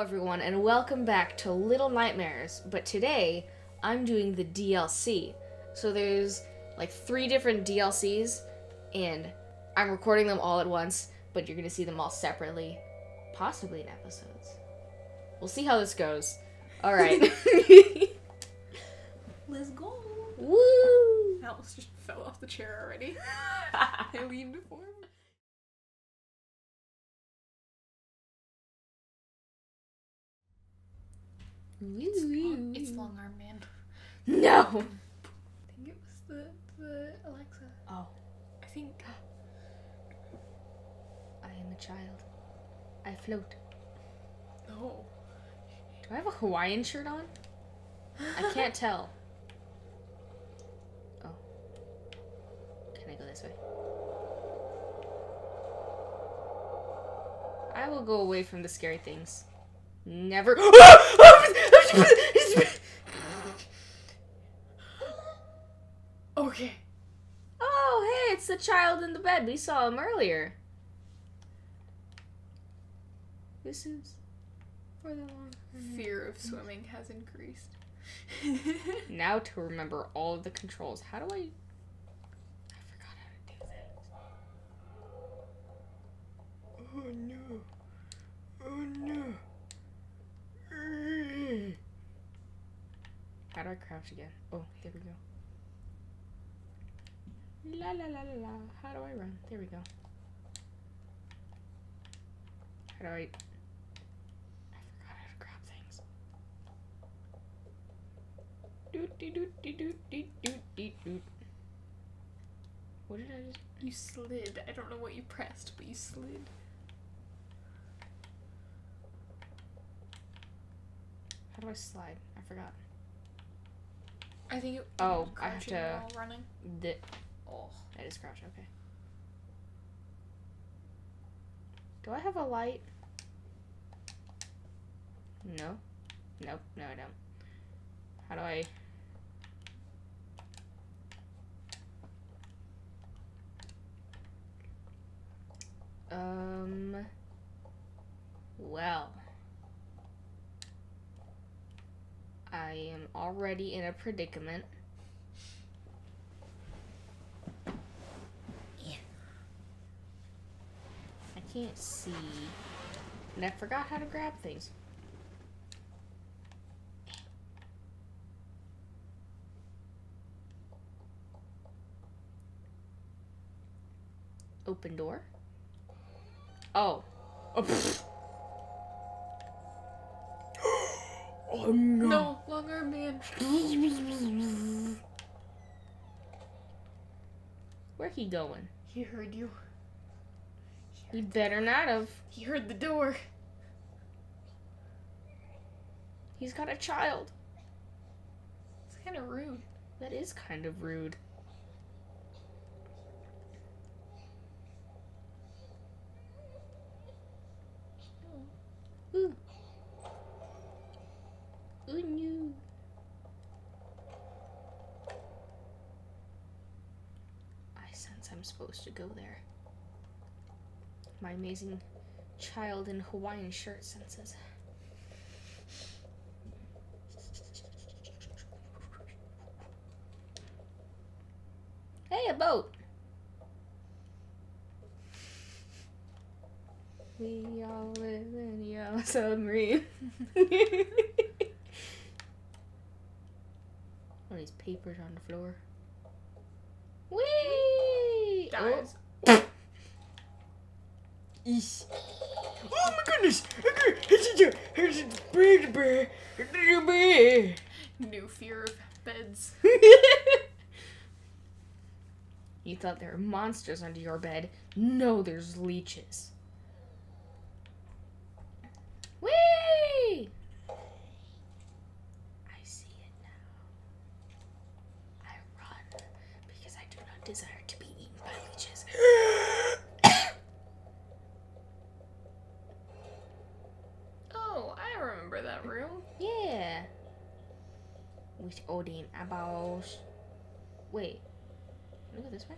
everyone, and welcome back to Little Nightmares. But today, I'm doing the DLC. So there's like three different DLCs, and I'm recording them all at once, but you're gonna see them all separately, possibly in episodes. We'll see how this goes. All right. Let's go. Woo! Alice just fell off the chair already. I leaned forward. It's long, it's long arm man. No. I think it was the the Alexa. Oh, I think. I am a child. I float. No. Do I have a Hawaiian shirt on? I can't tell. Oh. Can I go this way? I will go away from the scary things. Never. Okay. oh, hey, it's the child in the bed. We saw him earlier. This is for the long. Fear of swimming has increased. Now to remember all of the controls. How do I? I forgot how to do this. Oh no! Oh no! How do I crouch again? Oh, there we go. La la la la la. How do I run? There we go. How do I? I forgot how to grab things. Doot dee doot dee doot dee doot dee doot. What did I just? you slid. I don't know what you pressed, but you slid. How do I slide? I forgot. I think it. Oh, I have to- running. The, Oh. that is crouch. Okay. Do I have a light? No. Nope. No, I don't. How do I? Um. Well. I am already in a predicament. Yeah. I can't see. And I forgot how to grab things. Open door. Oh. Oh, oh no. No, long arm man. Where he going? He heard you. He better not have. He heard the door. He's got a child. It's kind of rude. That is kind of rude. Ooh. No. I sense I'm supposed to go there. My amazing child in Hawaiian shirt senses. Hey, a boat. We all live in yellow submarine. One of these papers on the floor. Whee! Dies. Oh. Eesh. Oh my goodness! New fear of beds. you thought there were monsters under your bed. No, there's leeches. Whee! desire to be eaten by leeches. oh, I remember that room. Yeah. With Odin about. Wait. Can I go this way?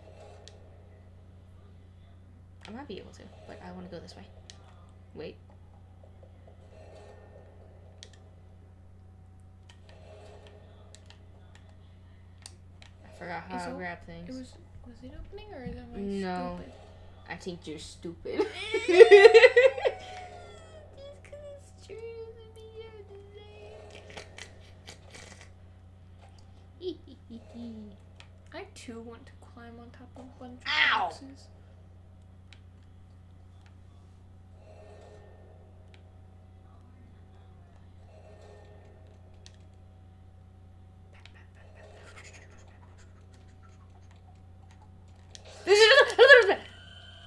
I might be able to, but I want to go this way. Wait. I forgot how it's I grab things was it opening or is that my No. stupid? I think you're stupid. I too want to climb on top of a bunch of Ow! boxes.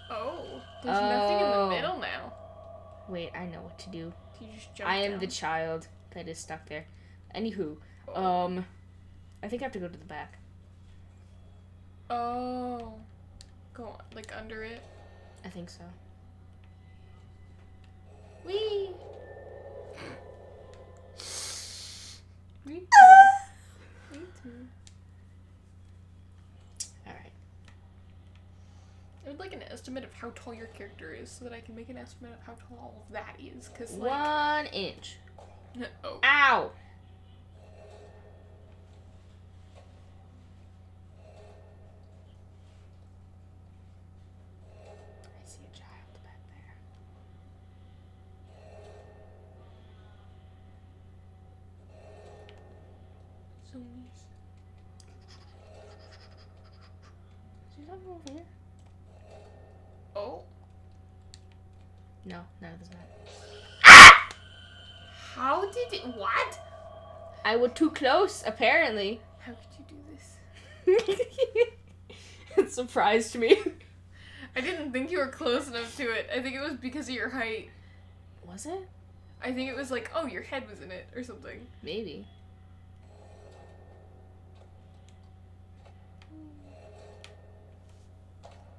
Oh, there's nothing in Oh. the middle now. Wait, I know what to do. You just jump I am the child that is stuck there. Anywho, um, I think I have to go to the back. oh, go on, like under it. I think so. Wee. Me too. Me too. All right. I would like an estimate of how tall your character is, so that I can make an estimate of how tall all of that is. Cause like, One inch. oh, Ow! I see a child back there. so nice. She's not over here. Oh, No, no, there's not. how did it? What? I was too close, apparently. How could you do this? it surprised me. I didn't think you were close enough to it. I think it was because of your height. Was it? I think it was like, oh, your head was in it or something. Maybe.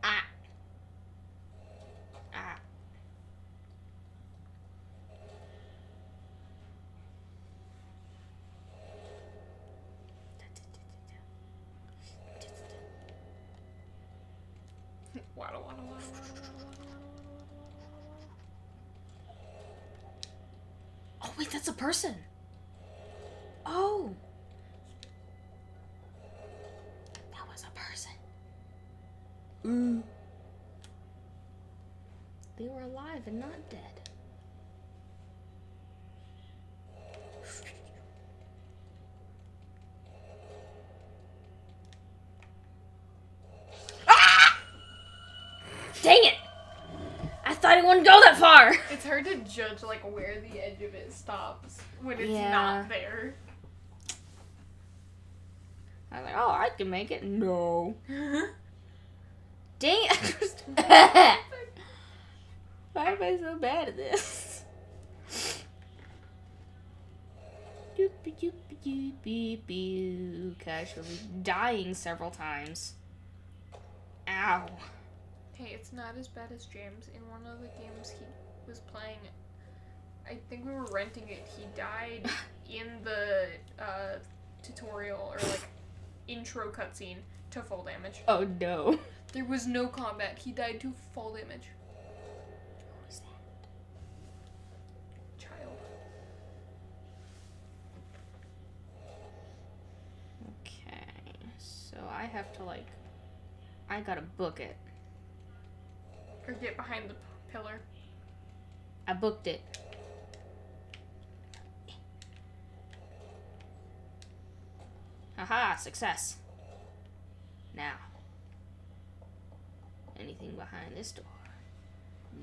Ah. Ah. Waddle, waddle, waddle, waddle, waddle, waddle, waddle, Oh wait, that's a person. Oh. That was a person. Mm. They were alive and not dead. Ah! Dang it! I thought it wouldn't go that far. It's hard to judge like where the edge of it stops when it's Yeah. not there. I was like, oh, I can make it. No. Dang it. Why am I so bad at this? Casually dying several times. Ow. hey, it's not as bad as James. In one of the games he was playing, I think we were renting it. He died in the uh, tutorial or like intro cutscene to full damage. Oh no. There was no combat. He died to full damage. That? Child. Okay. So I have to like I gotta book it. Or get behind the p- pillar. I booked it. Haha, success. Now. Anything behind this door?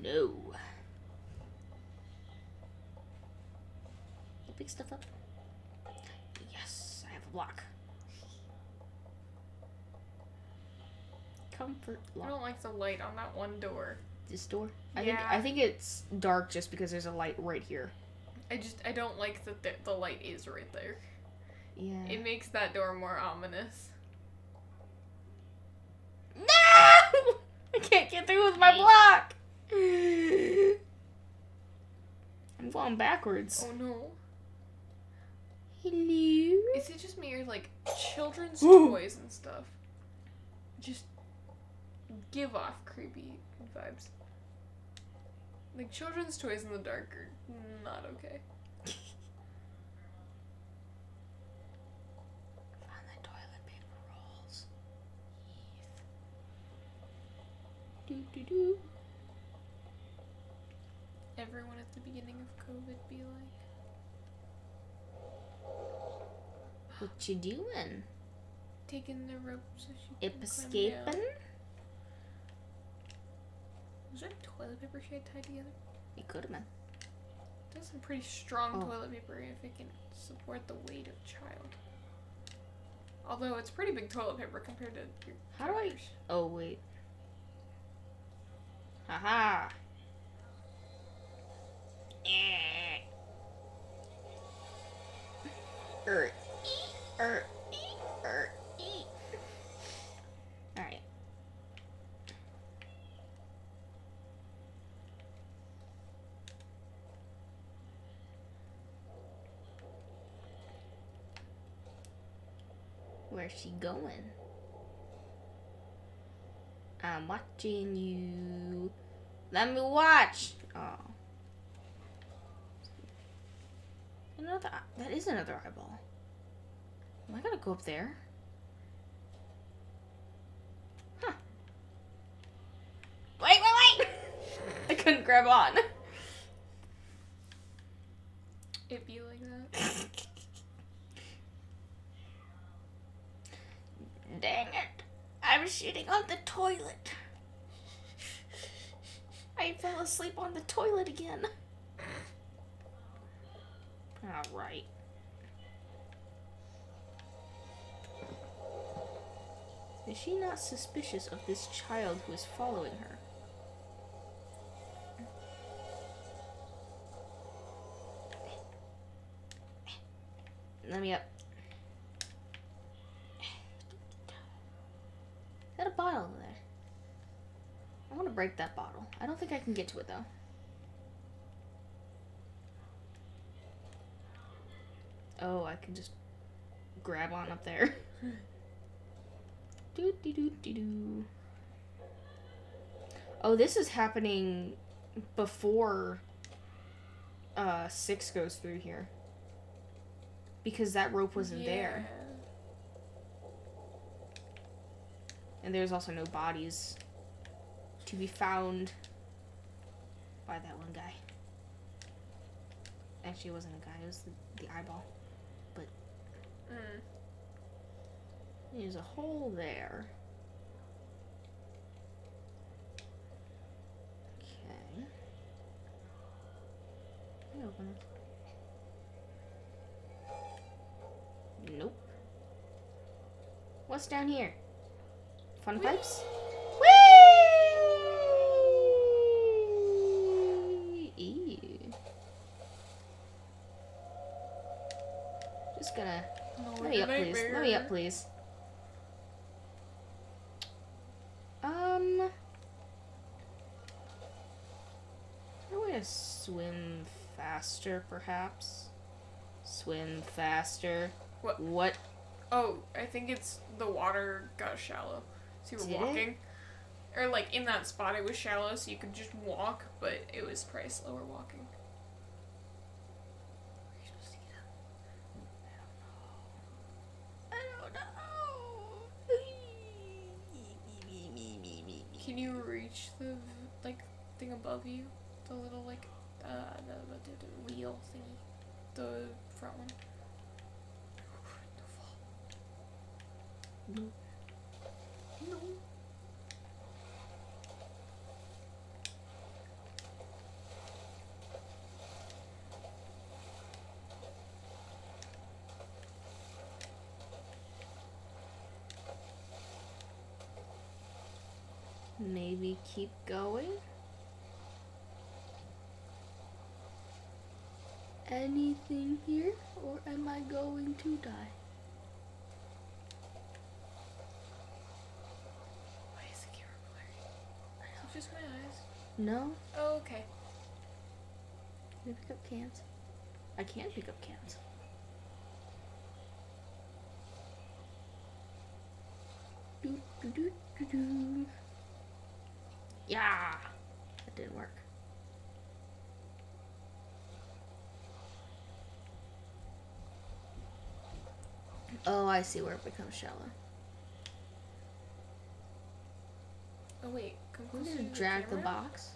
No. You pick stuff up? Yes, I have a block. Comfort lock. I don't like the light on that one door. This door? I think Yeah. I think it's dark just because there's a light right here. I just I don't like that the, the light is right there. Yeah. It makes that door more ominous. No! I can't get through with my block. I'm going backwards. Oh no. Hello. Is it just me or like children's Ooh. toys and stuff? Just give off creepy vibes. Like children's toys in the dark are not okay. Found the toilet paper rolls. Do do do. Everyone at the beginning of COVID be like, "What you doing?" Taking the ropes. So she Escaping down. Was there toilet paper she had tied together? It could have been. That's some pretty strong Oh. toilet paper if it can support the weight of a child. Although it's pretty big toilet paper compared to your How do I- diapers. Oh wait. Haha. Eh. Er, er, er, ee. Alright. Where's she going? I'm watching you. Let me watch. Oh. Another. That is another eyeball. Am I gonna go up there? Huh. Wait, wait, wait! I couldn't grab on. If be like that. Dang it. I was shitting on the toilet. I fell asleep on the toilet again. Alright. Is she not suspicious of this child who is following her? Let me up. Is that a bottle over there? I want to break that bottle. I don't think I can get to it though. Oh, I can just grab on up there. do do do do do. Oh, this is happening before uh six goes through here. Because that rope wasn't there. And there's also no bodies to be found by that one guy. Actually, it wasn't a guy, it was the, the eyeball. Mm. There's a hole there. Okay. Open it? Nope. What's down here? Fun pipes? Whee! Ew. Just gonna No, let me up, please. Let me up, please. Um. A way to swim faster, perhaps? Swim faster. What? What? Oh, I think it's the water got shallow. So you were Did it? walking. Or like in that spot it was shallow so you could just walk, but it was probably slower walking. Where are you supposed to get up? I don't know. Can you reach the like thing above you? The little like uh the, the, the wheel thingy. The front one. Don't fall. No. No. Maybe keep going. Anything here, or am I going to die? Why is the camera blurry? Is it just my eyes? No? Oh, okay. Can I pick up cans? I can pick up cans. Do, do, do, do, do. Yeah! That didn't work. Oh, I see where it becomes shallow. Oh wait, can closer gonna drag the camera. box.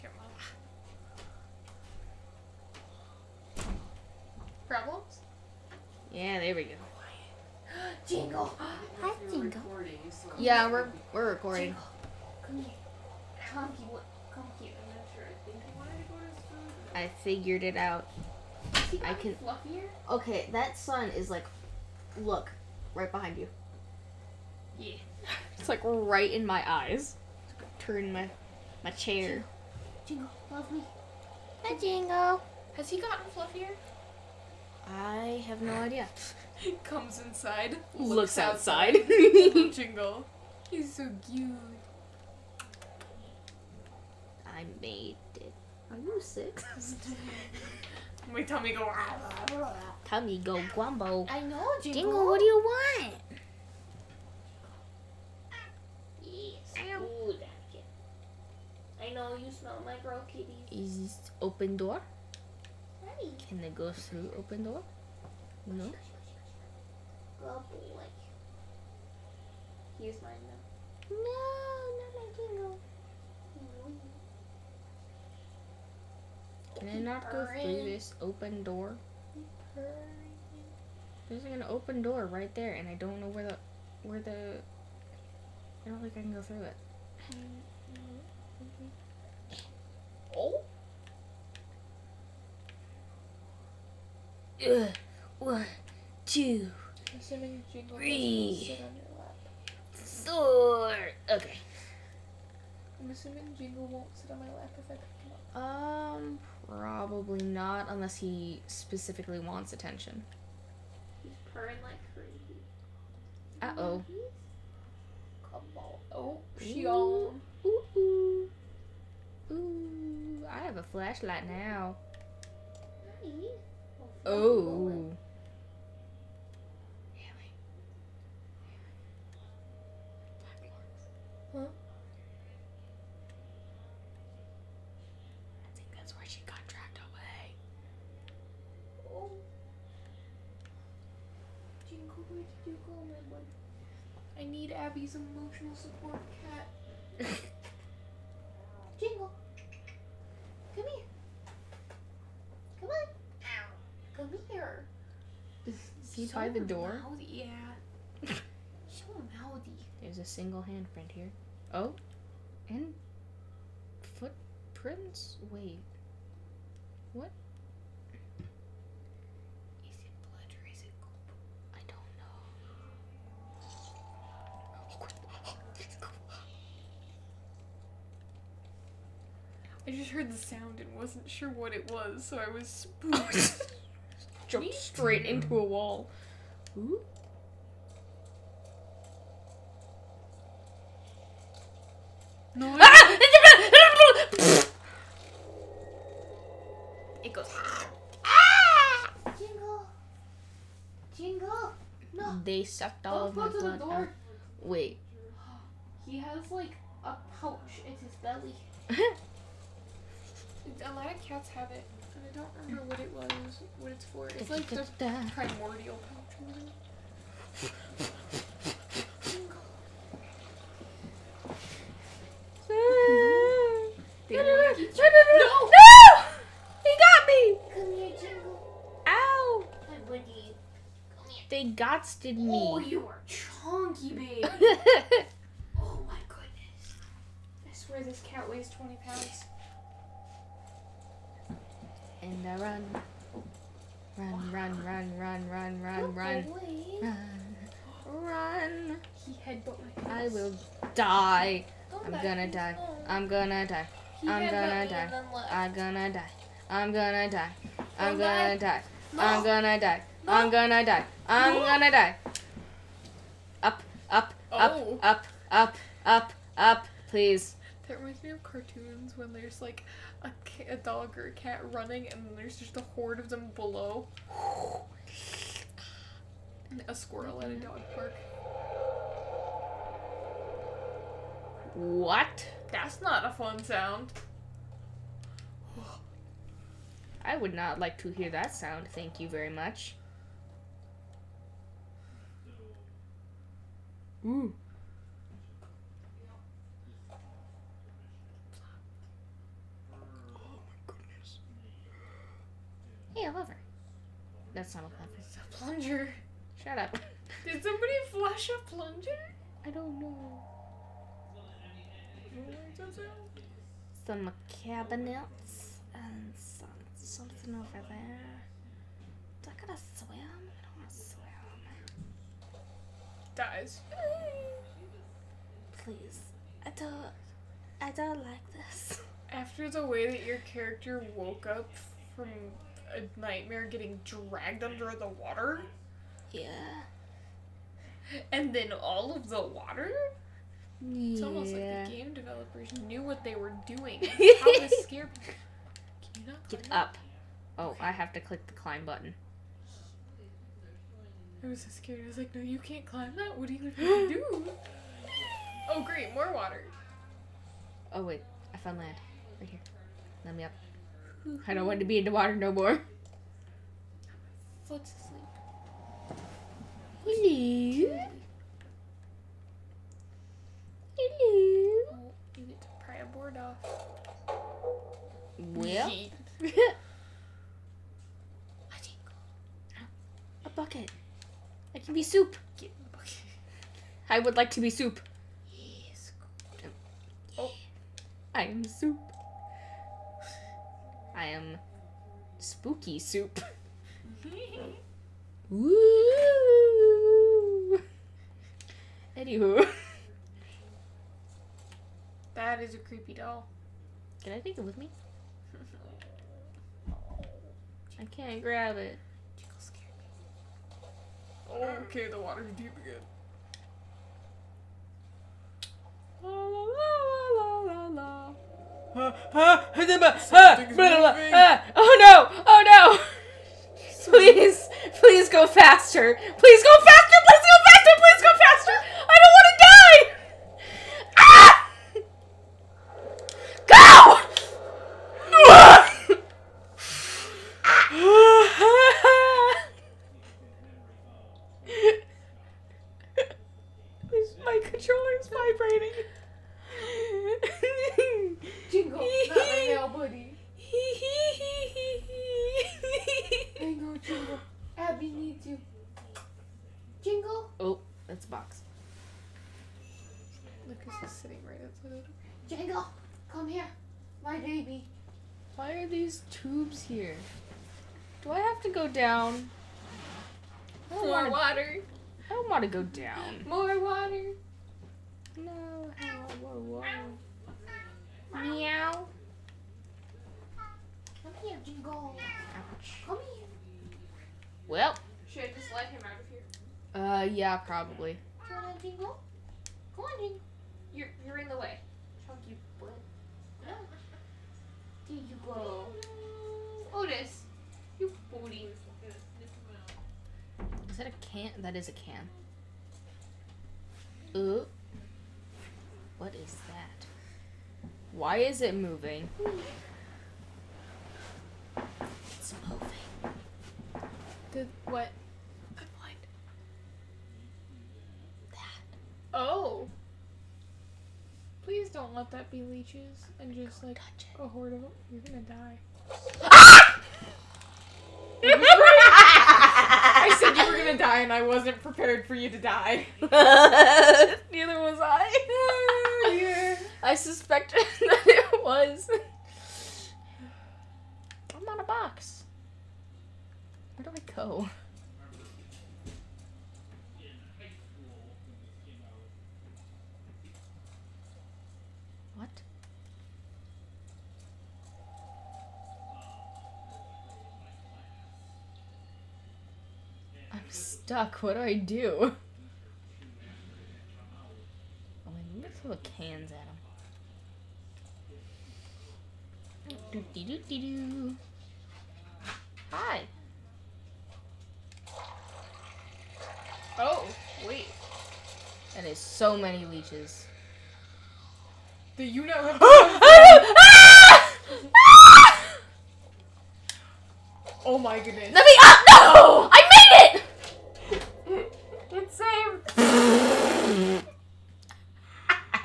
Camera. Problems? Yeah, there we go. Jingle. Hi, Jingle. Yeah, we're we're recording. Come here. Come here. Come here. I'm not sure. I think he wanted to go to his food. I figured it out. Is I can- fluffier? Okay, that sun is like, look, right behind you. Yeah. It's like right in my eyes. Turn my my chair. Jingle, love me. Hi, Jingo. Has he gotten fluffier? I have no idea. He comes inside. Looks outside. Little Jingle. He's so cute. I made it. Are you sick? My tummy go. Ah, tummy go guambo. I know, Jingle. Jingle, what do you want? Yes. Ooh. I know you smell my girl kitties. Is this open door? Hi. Can they go through open door? No. Good boy. He's mine now. No, not my Jingle. Can I not go through this open door? There's like an open door right there, and I don't know where the where the. I don't think I can go through it. Oh. Ugh. One, two, Three. Doesn't sit on your lap. four. Okay. I'm assuming Jingle won't sit on my lap if I pick him up. Um, probably not unless he specifically wants attention. He's purring like crazy. Uh oh. Come on. Oh, she all. Ooh ooh. Ooh. I have a flashlight now. Oh. Huh? I think that's where she got dragged away. Oh. Jingle, where did you go, my bud? I need Abby's emotional support cat. Jingle. Come here. Come on. Come here. Is he by the door? Mouthy, yeah. There's a single handprint here. Oh, and footprints. Wait, what? Is it blood or is it goop? I don't know. I just heard the sound and wasn't sure what it was, so I was spooked. Jumped straight into a wall. Ooh. No, Ah! it goes. Jingle. Jingle. No. They sucked all of Don't my go to the blood. door. out. Wait. He has like a pouch in his belly. A lot of cats have it, and I don't remember what it was, what it's for. It's like the primordial pouch. or whatever. They no, don't like each no, other. no, no! He got me! Come here, Jingle. Ow! My buddy. Come here. Gotsted Oh, me. you are chunky, baby. oh my goodness. I swear this cat weighs 20 pounds. and I run. Run, run, run, run, run, run, run. boy. Run. Run. He headbutt my I will die. Don't I'm die, gonna die. I'm gonna die. He I'm gonna die. and then left. I'm gonna die. I'm gonna die. I'm gonna die. I'm gonna die. I'm gonna die. I'm gonna die. Up, up, up, Oh. up, up, up, up, please. That reminds me of cartoons when there's like a, a dog or a cat running and there's just a horde of them below. A squirrel at a dog park. What? That's not a fun sound. I would not like to hear that sound. Thank you very much. Mm. Ooh. Hey, a lever. That's not a lever. It's a plunger. Shut up. Did somebody flush a plunger? I don't know. What does it- Some cabinets and some, something over there. Do I gotta swim? I don't wanna swim. Dies. Please. I don't. I don't like this. After the way that your character woke up from a nightmare getting dragged under the water, Yeah. and then all of the water, Yeah. it's almost like the game developers knew what they were doing. How to scare people. Can you not Get up. Oh, I have to click the climb button. I was so scared. I was like, no, you can't climb that. What are you going to do? Oh, great. More water. Oh wait, I found land. Right here. Let me up. I don't want to be in the water no more. Floats asleep. Hello. Hello. Oh, you get to pry a board off. Well, Yeet. a bucket. I can be soup. Get in the bucket. I would like to be soup. Yes. Oh. I am soup. I am spooky soup. Woo! Anywho, that is a creepy doll. can I take it with me? I can't grab it. Jingle scared me. Okay, the water's deep again. La la la la la la. Something's moving. Oh no! Oh no! Please, please go faster! Please go faster! Please go faster! Please go faster! I don't want to die! Ah! Go! This- My controller's vibrating. Jingle, not right now, buddy. Hang on, Jingle. Abby needs you. Jingle. oh, that's a box. Lucas is sitting right outside the door. Jangle, come here, my baby. Why are these tubes here? Do I have to go down? I don't More wanna- water. I don't want to go down. More water. No, whoa, whoa, whoa. Meow. Come here, Jingle. Ouch. Come here. Well, Should I just let him out of here? uh, yeah, probably. Do you want to Jingle? Come on, Jingle. You're you're in the way. Chunky butt. Jingle. Otis, you booty. Is that a can? That is a can. Ooh. What is that? Why is it moving? It's moving. Did what? I'm blind. That. Oh. Please don't let that be leeches and just like a horde of them. You're gonna die. Ah! I said you were gonna die, and I wasn't prepared for you to die. Neither was I. yeah. I suspected that it was. I'm on a box. Where do I go? What? I'm stuck. What do I do? Oh, I'm gonna throw cans at him. Doo dee doo dee doo. Hi. Oh, wait. That is so many leeches. Do you know Ah! Oh my goodness. Let me up! No! I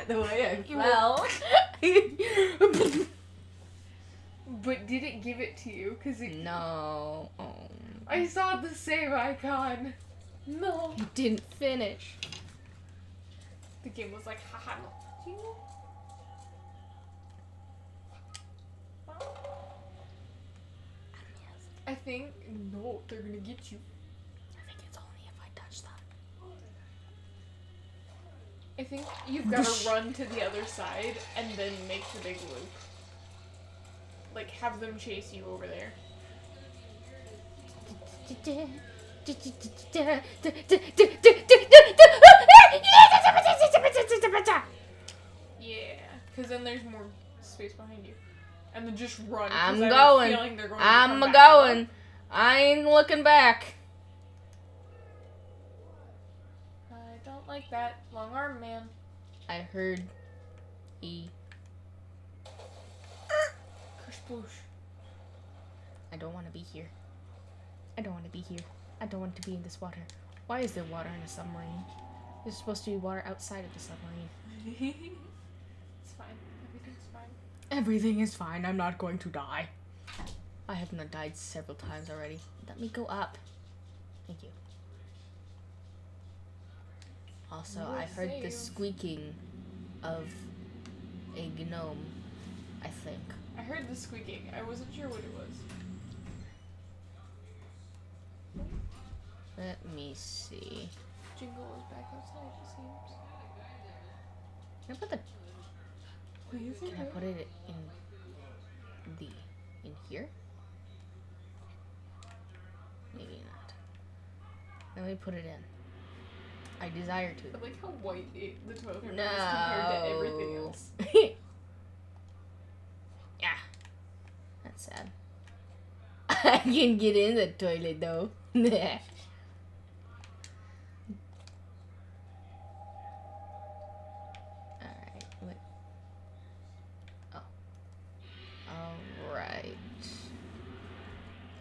the way I fell. but did it give it to you? Cause it no. Oh. I saw the same icon. No. You didn't finish. The game was like, haha, I think no, they're gonna get you. I think you've got to run to the other side and then make the big loop. Like have them chase you over there. Yeah, because then there's more space behind you, and then just run. I'm I have a going. feeling they're going to I'm going. I ain't looking back. up. I don't like that long arm man. I heard E. Kerspoosh. I don't want to be here. I don't want to be here. I don't want to be in this water. Why is there water in a submarine? There's supposed to be water outside of the submarine. it's fine. Everything's fine. Everything is fine. I'm not going to die. I have not died several times already. Let me go up. Thank you. Also, You I heard the squeaking of a gnome, I think. I heard the squeaking. I wasn't sure what it was. Let me see. Jingle is back outside. It seems. Can I put the Wait, Can I put it in the in here? Maybe not. Let me put it in. I desire I to. like how white it, the toilet paper No. is compared to everything else. yeah. That's sad. I can get in the toilet though. Alright. Oh.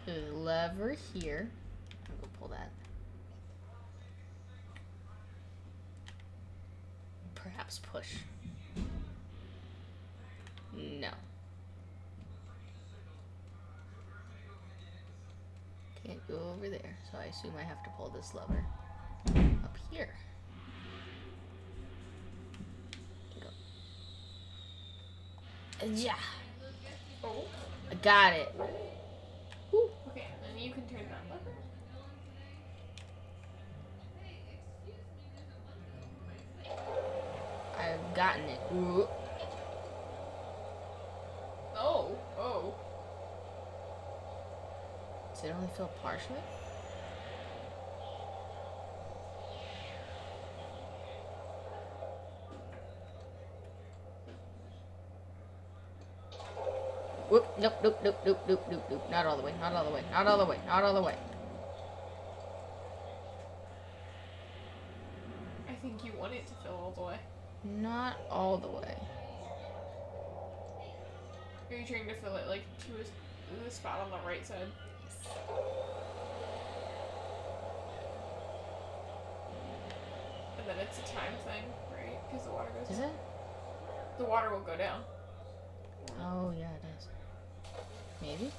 Lever here. I'm gonna pull that. Perhaps push. No. Can't go over there, so I assume I have to pull this lever up here. Go. Yeah, Oh. I got it. Gotten it. Ooh. Oh. Oh. Does it only fill partially? Whoop, nope, nope, nope, nope, nope, nope, nope. Not all the way, not all the way, not all the way, not all the way. I think you want it to fill all the way. Not all the way. Are you trying to fill it like to the spot on the right side? Yes. And then it's a time thing, right? Because the water goes Is down. it? The water will go down. Oh, yeah, it does. Maybe?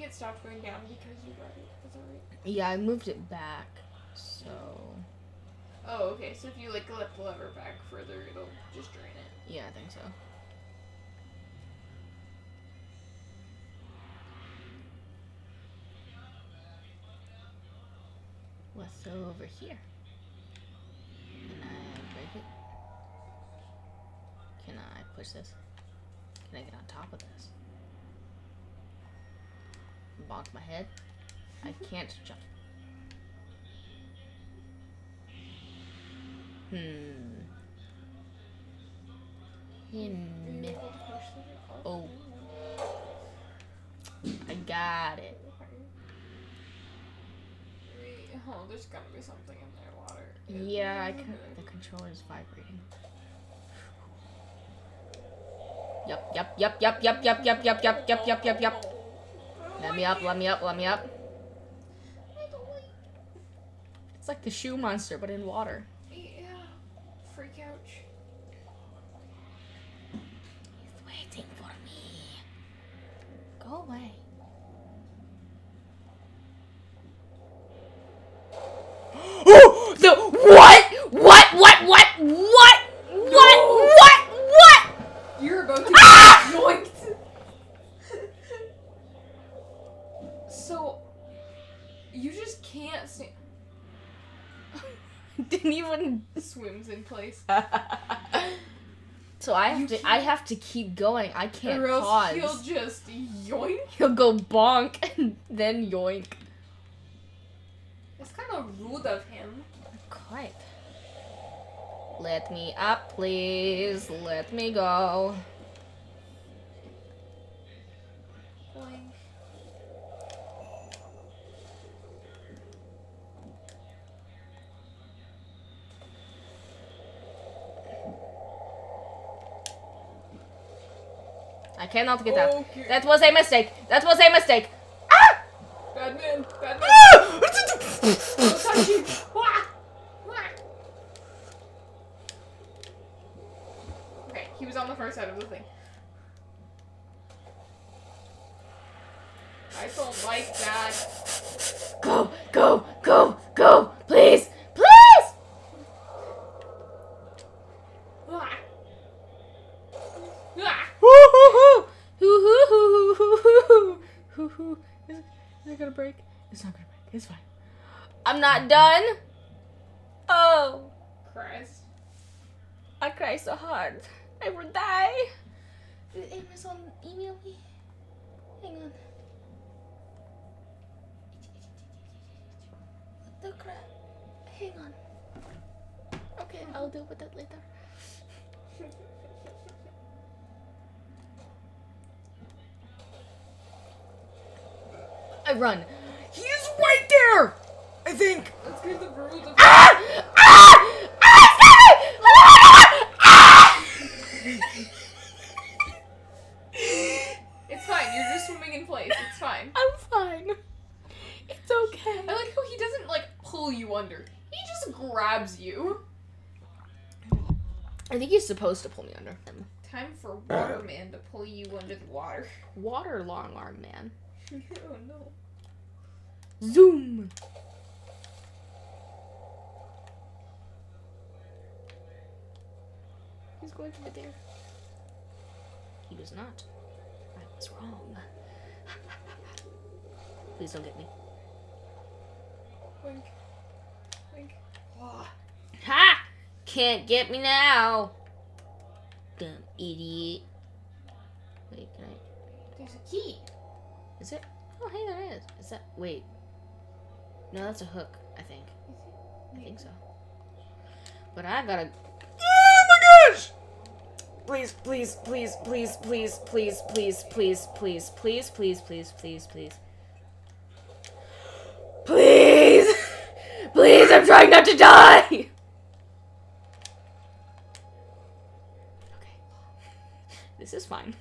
It stopped going down because you brought it. Is that right? Yeah, I moved it back, so. Oh, okay. So if you like lift the lever back further, it'll just drain it. Yeah, I think so. What's so over here? Can I break it? Can I push this? Can I get on top of this? Bonk my head? I can't jump. Hmm. Are you Hmm. able to push the up? Oh. I got it. Oh, there's gotta be something in there, water. Yeah, I can. The controller's vibrating. Yup, yup, yup, yup, yup, yup, yup, yup, yup, yup, yup, yup, yup. Let me up, let me up, let me up. I don't like It's like the shoe monster, but in water. Yeah. free couch. He's waiting for me. Go away. Oh, the what? What? What? What? What? What? What? What? You're about to Ah! get yoinked. so, you just can't stand. Didn't even. Swims in place. so I have You to. can't- I have to keep going. I can't or else pause. he'll just yoink. He'll go bonk and then yoink. It's kind of rude of him. Quite. Let me up, please. Let me go. Boing. I cannot get out. Okay. That was a mistake. That was a mistake. Ah! Bad man. Bad man. Ah! Don't touch you. Wah! Wah! Okay, he was on the first side of the thing. I don't like that. Go, go, go, go, please, please! Wah! Wah! Hoo hoo hoo hoo hoo hoo hoo hoo hoo. Is it, is it gonna break? It's not gonna break. It's fine. I'm not done. Oh, Cries. I cry so hard. I will die. Did Amazon email me? Hang on. What the crap? Hang on. Okay, I'll deal with that later. I run. He is right there. I think. Let's get the of Ah! Ah! Ah! Ah! It's fine, you're just swimming in place. It's fine. I'm fine. It's okay. I like how he doesn't like pull you under. He just grabs you. I think he's supposed to pull me under. Time for Waterman to pull you under the water. Water long arm man. oh no. Zoom. He's going to the there. He was not. I was wrong. Please don't get me. Wink. Wink. Ah. Ha! Can't get me now. Dumb idiot. Wait, can I? There's a key. Is it? Oh, hey, there is. Is that? Wait. No, that's a hook. I think. I think so. But I gotta. Oh my gosh! Please, please, please, please, please, please, please, please, please, please, please, please, please, please. Please! Please, I'm trying not to die! Okay. This is fine.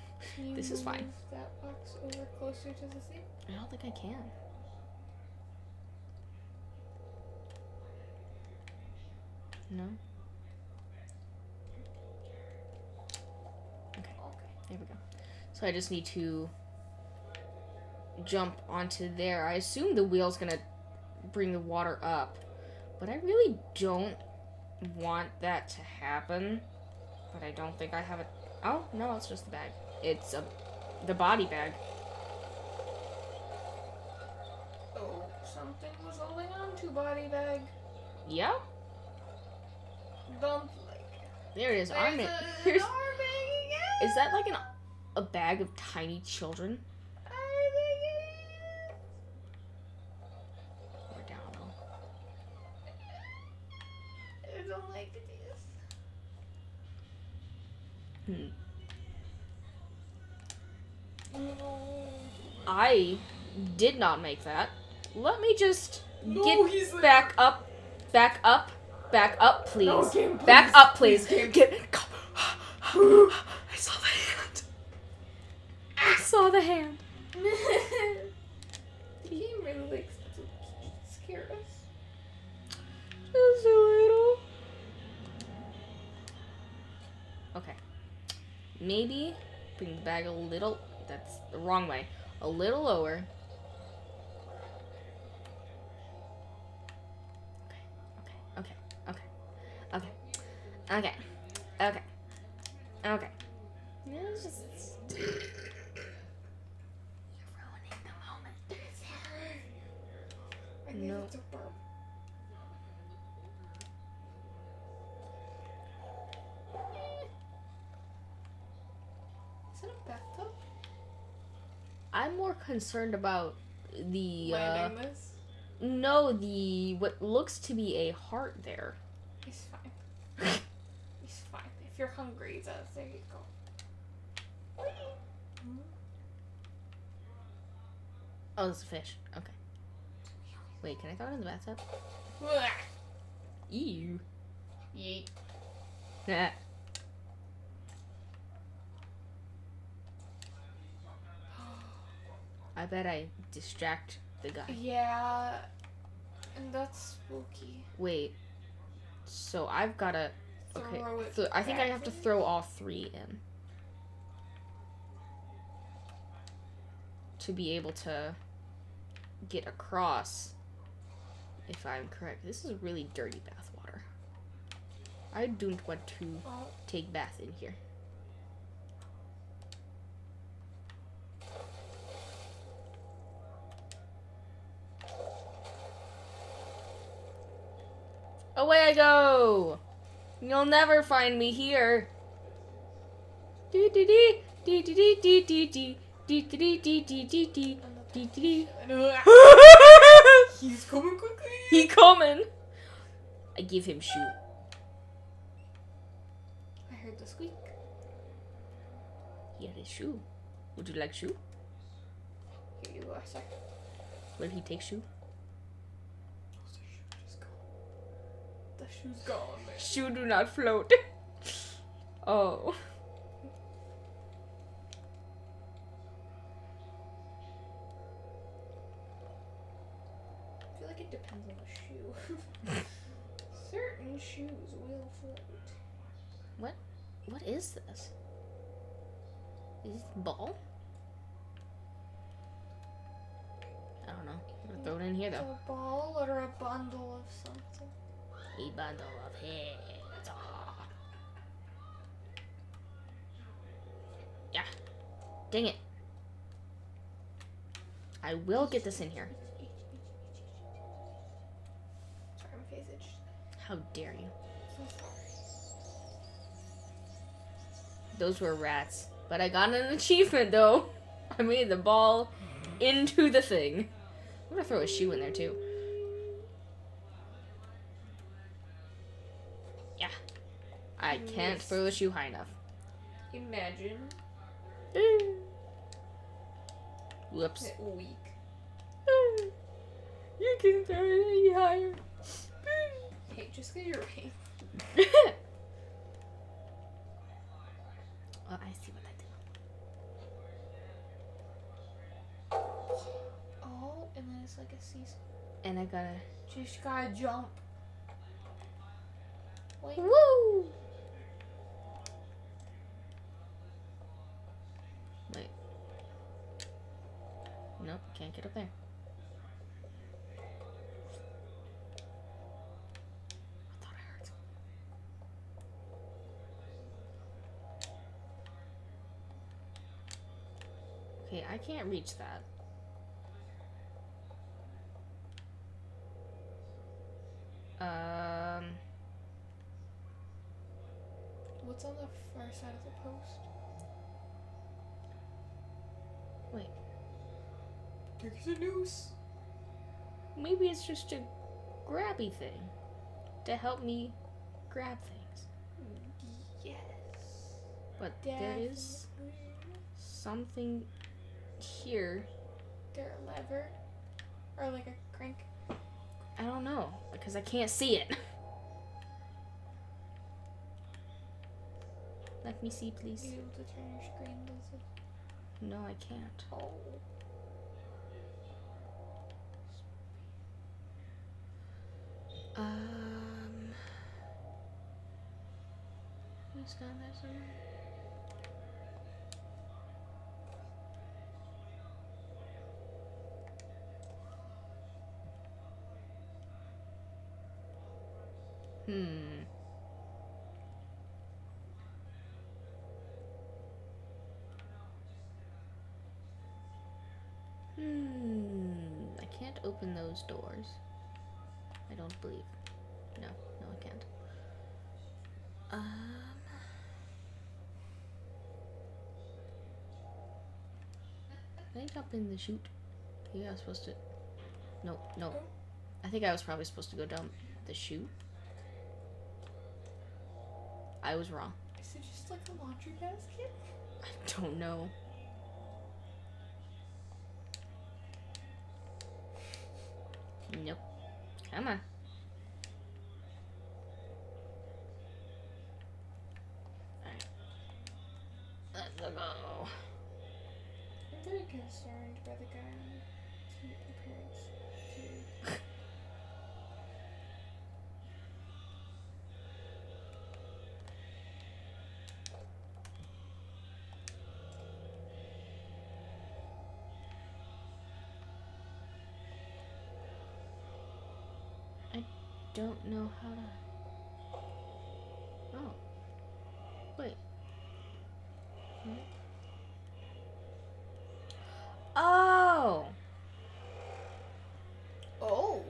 This is fine. Over closer to the thing. I don't think I can. No? Okay, Okay. there we go. So I just need to jump onto there. I assume the wheel's gonna bring the water up, but I really don't want that to happen. But I don't think I have it. Oh no, it's just the bag. It's a the body bag. Oh, something was holding on to body bag. Yeah, Don't like. there it is. There's Arm a, it. an arm. Is that like an a bag of tiny children? I think down it is. I don't like this. Hmm. I did not make that. Let me just No, get back up, back up, back up, please. No, game, Back please. up, please. Please. Get. Go. I saw the hand. I saw the hand. the game really likes to scare us. Just a little. Okay. Maybe bring the bag a little. That's the wrong way. A little lower. Okay, okay, okay, okay, okay, okay. It's just. You're ruining the moment. I No. it's a burp. Is it a bathtub? I'm more concerned about the uh, this? no the what looks to be a heart there. He's fine. He's fine. If you're hungry, that's there you go. Oh, it's a fish. Okay. Wait, can I throw it in the bathtub? Ew. Yeet. Nah. I bet I distract the guy. Yeah, and that's spooky. Wait. So I've gotta. Okay. Th- I think I have to throw all three in. To be able to get across. If I'm correct. This is really dirty bath water. I don't want to take bath in here. Away I go! You'll never find me here. He's coming quickly. He coming. I give him shoe. I heard the squeak. He had his shoe. Would you like shoe? Here you are, sir. Will he take shoe? The shoe just gone. The shoe's gone. man. Shoe do not float. oh. I feel like it depends on the shoe. Certain shoes will float. What? What is this? Is this a ball? I don't know. I'm gonna throw it in here It's though. a ball or a bundle of something. A bundle of heads. Yeah. Dang it. I will get this in here. Sorry, my face itched. How dare you? Those were rats. But I got an achievement though. I made the ball into the thing. I'm gonna throw a shoe in there too. Can't Yes. throw the shoe high enough. Imagine mm. Whoops. it weak. Mm. You can't throw it any higher. Mm. Hey, just get your ring. oh, I see what I did. Oh, and then it's like a seesaw. And I gotta. Just gotta jump. Wait. Woo! Wait. Nope, can't get up there. Okay, I can't reach that. Um. What's on the far side of the post? Wait. There's a noose. Maybe it's just a grabby thing to help me grab things. Yes. But there is something here. There a lever? Or like a crank? I don't know because I can't see it. Let me see, You please. able to turn your screen, does? No, I can't. Oh. Um, it's not that somewhere. Hmm. Hmm. I can't open those doors. Don't believe. No, no, I can't. Um. Can I jump in the chute? Yeah, I was supposed to. No, no. I think I was probably supposed to go down the chute. I was wrong. Is it just like a laundry basket? I don't know. Nope. Come on. Don't know how to. Oh. Wait. Hmm? Oh! Oh.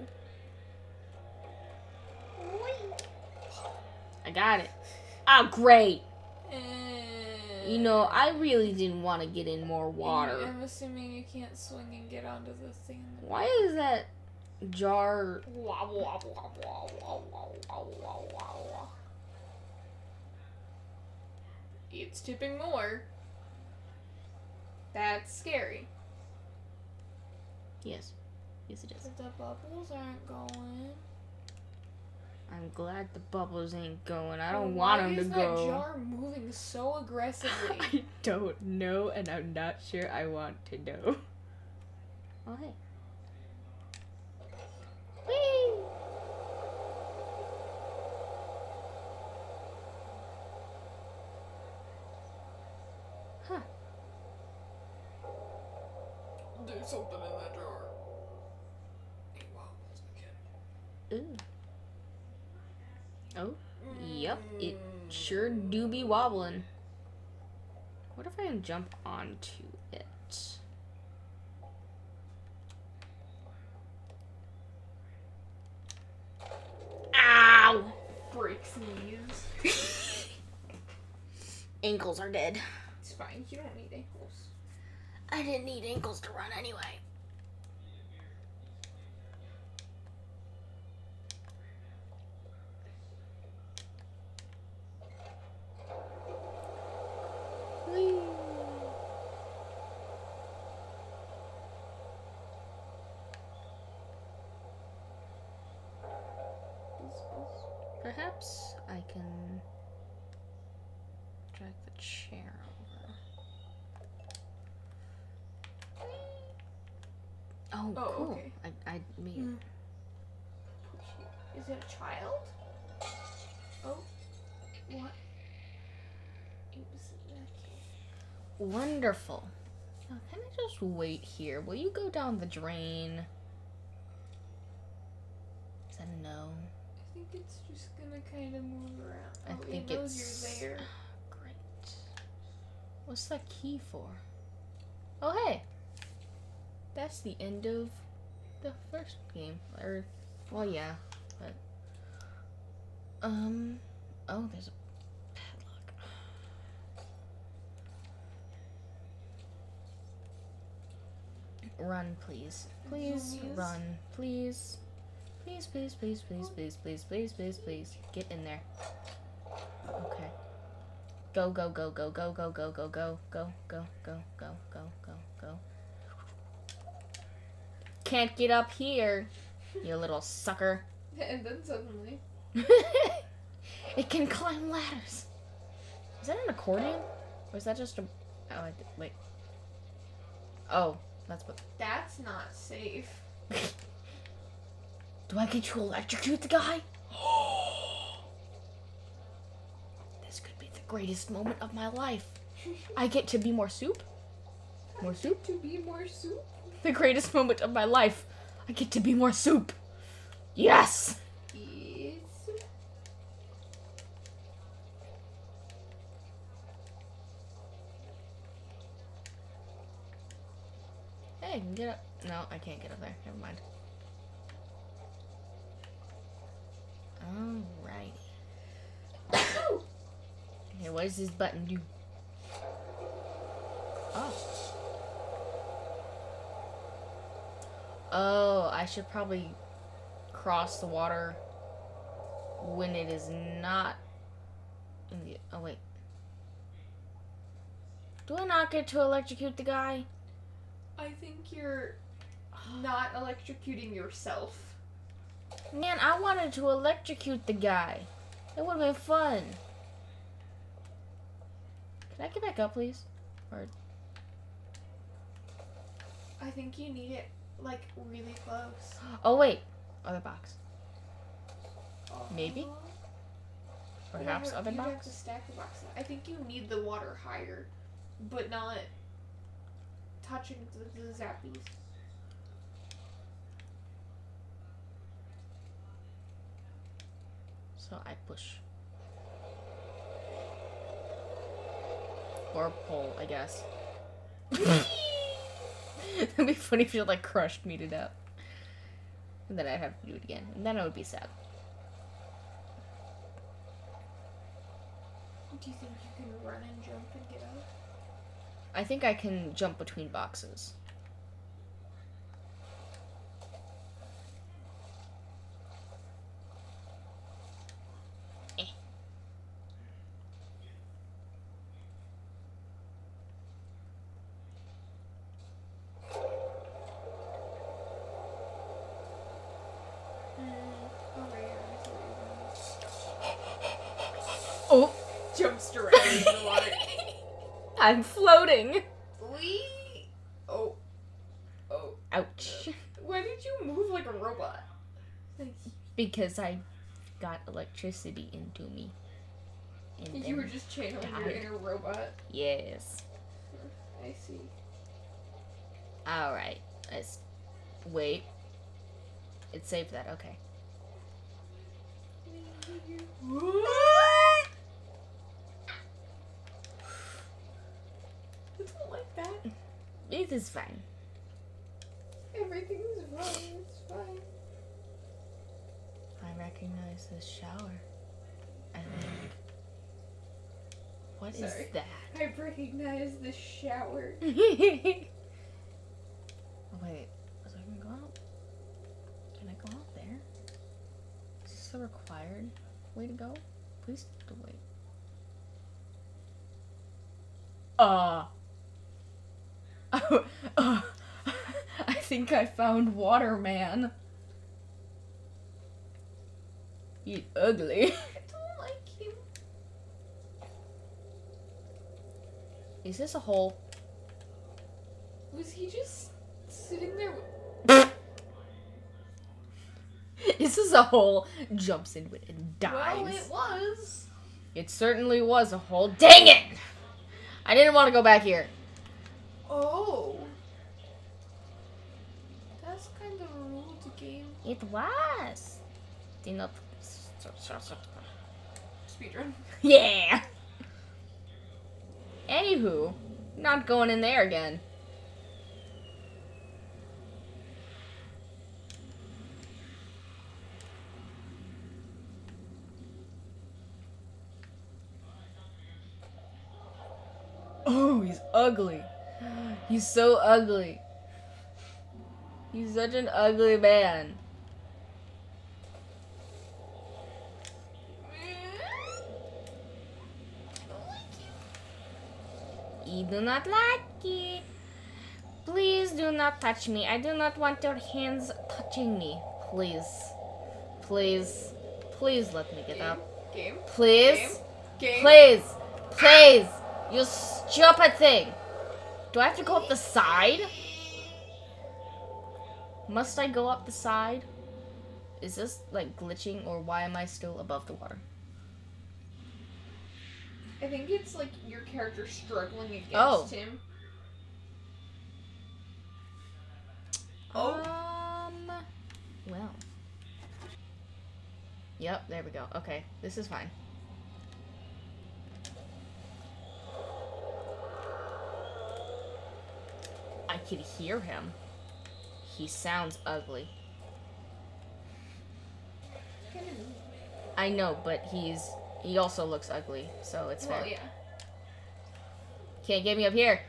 I got it. Oh, great. Eh. You know, I really didn't want to get in more water. I'm assuming you can't swing and get onto the thing. Why is that jar. It's tipping more. That's scary. Yes. Yes, it is. But the bubbles aren't going. I'm glad the bubbles ain't going. I don't want them to go. Why is that jar moving so aggressively? I don't know, and I'm not sure I want to know. Oh, hey. Do be wobbling. What if I can jump onto it? Ow! Breaks knees. Ankles are dead. It's fine. You don't need ankles. I didn't need ankles to run anyway. Whee! Perhaps I can drag the chair over. Oh, Oh, cool. okay. I, I made Mm. Is it a child? Oh. What? It was okay. Wonderful. Now, can I just wait here? Will you go down the drain? Is that a no? I think it's just gonna kind of move around. I oh, think it it's you're there. great. What's that key for? Oh hey, that's the end of the first game. Or, well, yeah, but um, oh, there's a padlock. Run, please, please run, please. Please, please, please, please, please, please, please, please, please. Get in there. Okay. Go, go, go, go, go, go, go, go, go, go, go, go, go, go, go, go. Can't get up here, you little sucker. And then suddenly, it can climb ladders. Is that an accordion? Or is that just a. Oh, I did, wait. Oh, that's what. that's not safe. Do I get to electrocute the guy? this could be the greatest moment of my life. I get to be more soup. More soup? To be more soup? The greatest moment of my life. I get to be more soup. Yes! yes. Hey, can get up. No, I can't get up there. Never mind. Alrighty. Okay, what does this button do? Oh. Oh, I should probably cross the water when it is not in the. Oh, wait. Do I not get to electrocute the guy? I think you're not electrocuting yourself. Man, I wanted to electrocute the guy. It would have been fun. Can I get back up, please? Or I think you need it like really close. oh wait, other box. Maybe? Perhaps other you'd have box. to stack the boxes. I think you need the water higher, but not touching the, the zappies. So I push. Or pull, I guess. That'd be funny if you like crushed me to death. And then I'd have to do it again. And then I would be sad. Do you think you can run and jump and get up? I think I can jump between boxes. Eh. Oh, right, I see what Oh, you're doing. Jumps directly in the water. I'm floating. Wee! Oh. Oh. Ouch. Why did you move like a robot? Because I got electricity into me. And You were just channeling your died. inner robot. yes. I see. All right. Let's wait. It saved that. Okay. What? I don't like that. It is fine. Everything's fine. It's fine. I recognize this shower. I think. What is Sorry. that? I recognize the shower. wait. So I can go out? Can I go out there? Is this the required way to go? Please don't wait. Uh. Oh, I think I found Waterman. He's ugly. I don't like him. Is this a hole? Was he just sitting there? with- This is a hole. Jumps into it and dies. Well, it was. It certainly was a hole. Dang it! I didn't want to go back here. Oh. That's kind of a rude game. It was. Did not. Speedrun. Yeah. Anywho, not going in there again. Oh, he's ugly. He's so ugly. He's such an ugly man. I do not like it. Please do not touch me. I do not want your hands touching me. Please. Please. Please let me get up. Game. Please. Game. Please. Please. You stupid thing. Do I have to go up the side? Must I go up the side? Is this like glitching or why am I still above the water? I think it's like your character struggling against Oh. him. Oh. Um. Well. Yep, there we go. Okay, this is fine. I can hear him. he sounds ugly. I know, but he's he also looks ugly, so it's Well, fair. yeah. Can't get me up here.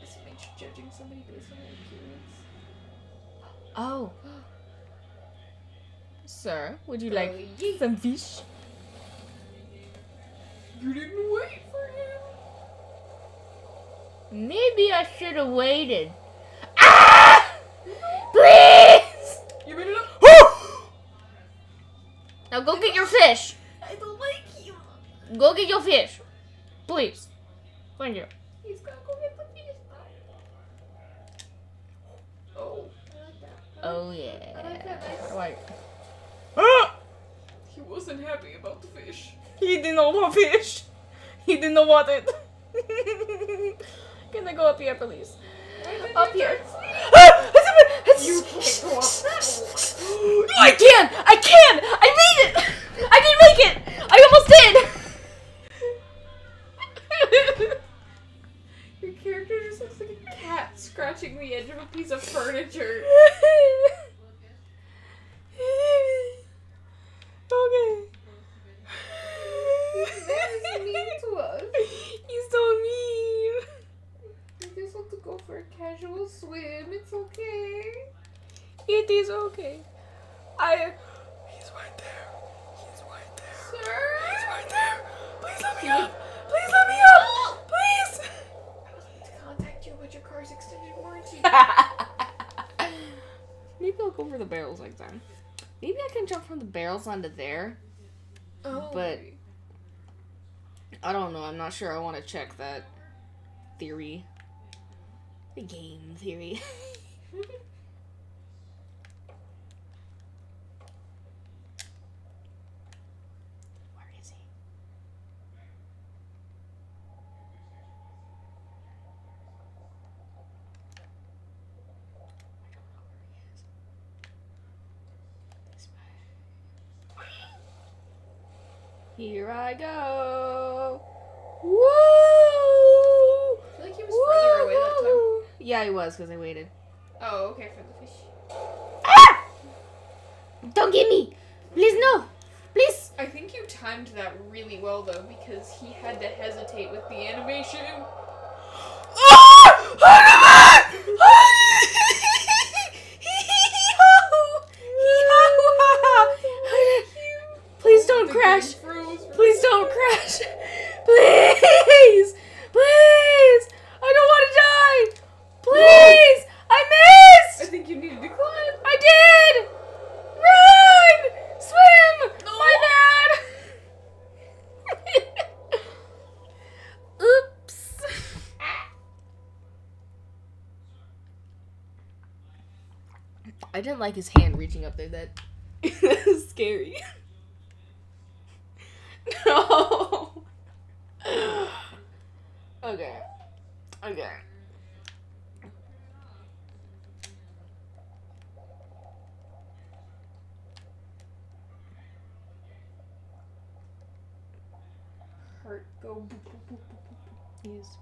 This judging somebody based on their appearance. Oh. Sir, would you Oh, like yeet. some fish? You didn't wait for him. Maybe I should have waited. Please! You made it up. Now go get your fish. I don't like him. Go get your fish. Please. Thank you. He's gonna go get the fish. Oh. I like that. Oh yeah. I like that. Nice. Right. Ah! He wasn't happy about the fish. He didn't want fish. He didn't want it. Can I go up here, please? Up here. You can't go up that No, I can! I can! I made it! I didn't make it! I almost did! Your character just looks like a cat scratching the edge of a piece of furniture. okay. That is mean to us. He's so mean. You just want to go for a casual swim. It's okay. It is okay. I. He's right there. He's right there. Sir? He's right there. Please let me up. Please let me up. Please. I was going to contact you about your car's extended warranty. Maybe I'll go for the barrels next time. Maybe I can jump from the barrels onto there. Oh, But- I don't know. I'm not sure. I want to check that theory. The game theory. Where is he? I don't know where he is. This way. Here I go. Woo! I feel like he was further away that time. Woo! Yeah, he was because I waited. Oh, okay, for the fish. Ah! Don't get me! Please, no! Please! I think you timed that really well though, because he had to hesitate with the animation. Please don't The crash! game froze for Please a don't second. crash! Please! Please! I don't want to die! Please! I I missed! think you needed to climb. I did! Run! Swim! My bad! Oops. I didn't like his hand reaching up there. That is scary. No. Okay. Okay. Heart go. boop, boop, boop, boop, boop. Yes.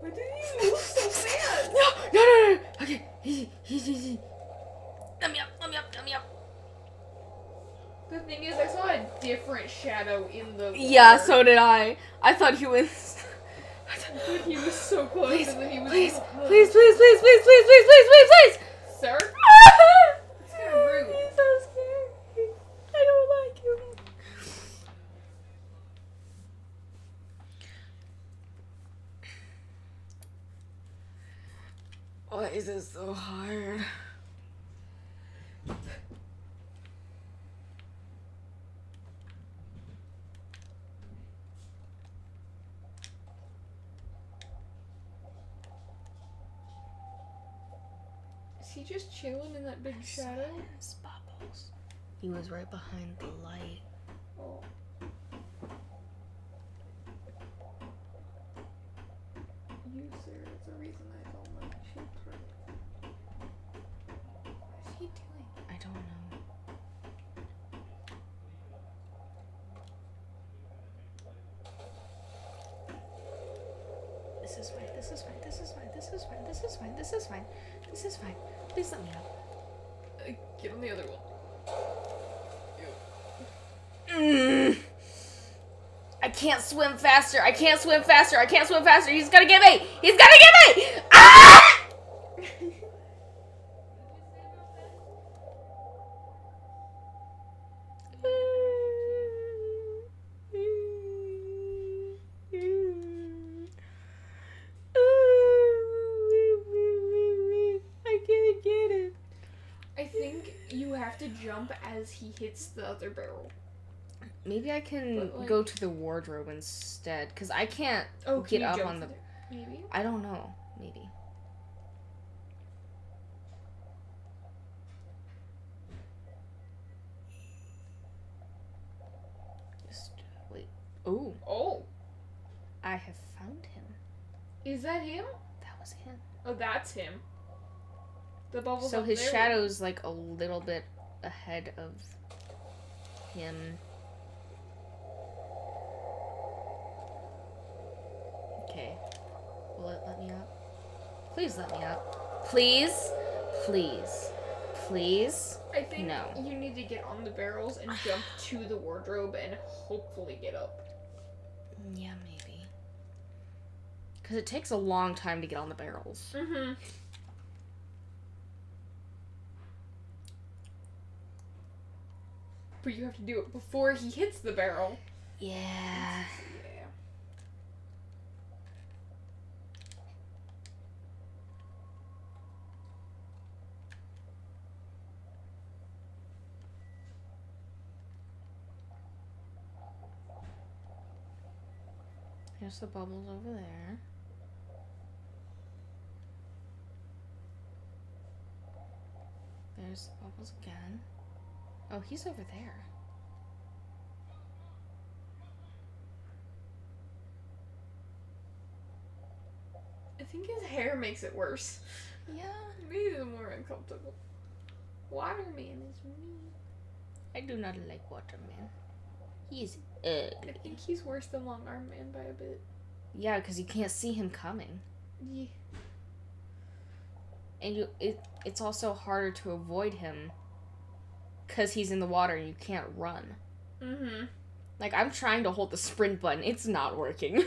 Why did you look so sad? No, no, no, no. Okay. Easy, easy, easy. Let me up, let me up, let me up. The thing is, I saw a different shadow in the. Yeah, so did I. I thought he was. But he was so close, Please, and then he was. please, please, please, please, please, please, please, please, please, please. Sir, It's kinda rude. He's so scary. I don't like him. Why is this so hard? is he just chilling in that big shadow? He was right behind the light. Oh. You, sir, is the reason I don't like sheep What is he doing? I don't know. This is fine. This is fine. This is fine. This is fine. This is fine. This is fine. This is fine. Please let me out. Uh, Get on the other one. Mm. I can't swim faster. I can't swim faster. I can't swim faster. He's gonna get me. He's gonna get me. Ah! I can't get it. I think you have to jump as he hits the other barrel. Maybe I can like- go to the wardrobe instead, because I can't Oh, get can up on the. there? Maybe. I don't know. Maybe. Just uh, wait. Oh, Oh, I have found him. is that him? That was him. Oh, that's him. The bubbles. So his there. shadow's like a little bit ahead of him. Okay. Will it let me up? Please let me up. Please? Please. Please? I think No. you need to get on the barrels and jump to the wardrobe and hopefully get up. Yeah, maybe. Because it takes a long time to get on the barrels. Mm-hmm. But you have to do it before he hits the barrel. Yeah. Yeah. Here's the bubbles over there. There's the bubbles again. Oh, he's over there. I think his hair makes it worse. Yeah. Maybe the more uncomfortable. Waterman is me. I do not like Waterman. He is I think he's worse than Long Arm Man by a bit. Yeah, because you can't see him coming. Yeah. And you it it's also harder to avoid him because he's in the water and you can't run. Mm-hmm. Like I'm trying to hold the sprint button, it's not working.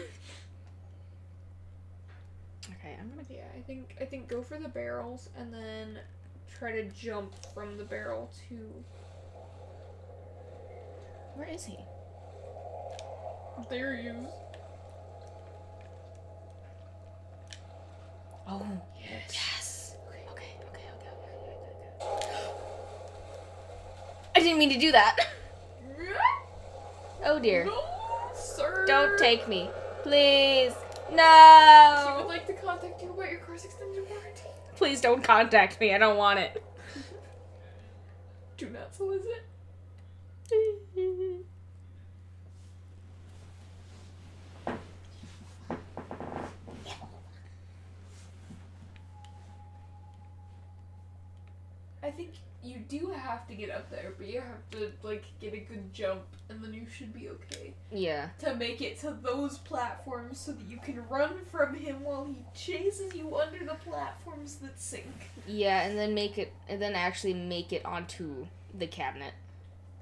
okay, I'm gonna Yeah, I think I think go for the barrels and then try to jump from the barrel to Where is he? there you Oh, Yes. yes. Okay, okay, okay, okay, okay, okay, okay. I didn't mean to do that. Oh dear. No, sir. Don't take me. Please. She No. would like to contact you about your car's extended warranty. Please don't contact me. I don't want it. Do not solicit. I think you do have to get up there, but you have to like get a good jump, and then you should be okay. yeah. To make it to those platforms so that you can run from him while he chases you under the platforms that sink. Yeah, and then make it and then actually make it onto the cabinet.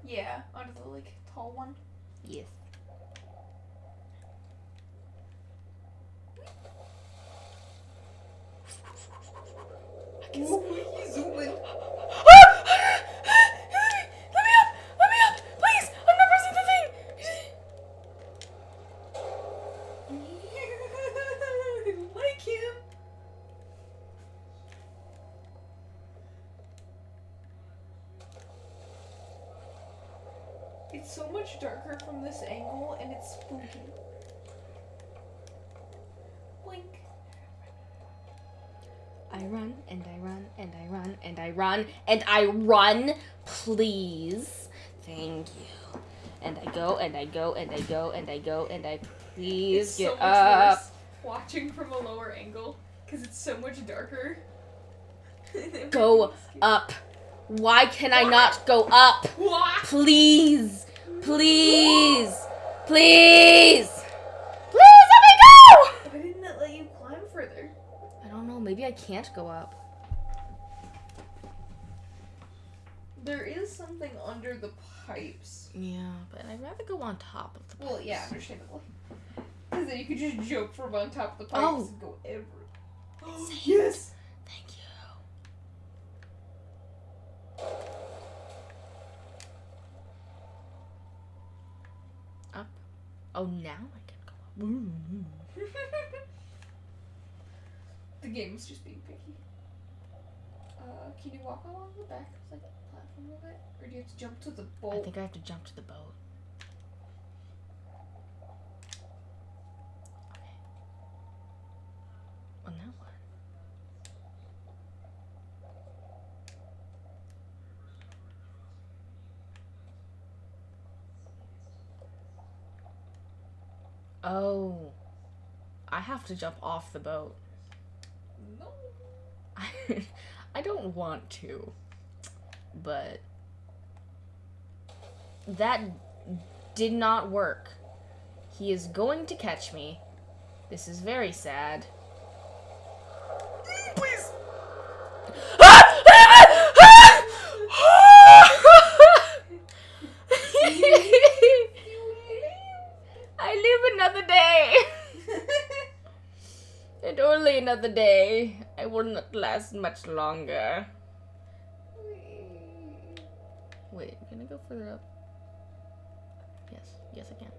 Yeah, onto the like tall one. Yes. I can Ooh, he's zooming. Let me up! Let me up! Please! I'm not pressing the thing! like him. It's so much darker from this angle, and it's spooky. Blink. I run and I run and I run and I run and I run, please. Thank you. And I go and I go and I go and I go and I please It's get so much up. worse watching from a lower angle because it's so much darker. Go up. Why can I not go up? What? Please. Please. Please. Please let me go! Why didn't it let you climb further? I don't know. Maybe I can't go up. There is something under the pipes. Yeah, but I'd rather go on top of the. Well, yeah, pipes. understandably. Because then you could just jump from on top of the pipes Oh. and go everywhere. yes! Thank you. Up. Oh, now I can go up. the game is just being picky. Uh, can you walk along the back of like the platform of it? Or do you have to jump to the boat? I think I have to jump to the boat. Oh. I have to jump off the boat. No. I don't want to. But that did not work. He is going to catch me. This is very sad. Mm, please. I live another day. And only another day. I will not last much longer. Wait, can I go further up? Yes, yes, I can.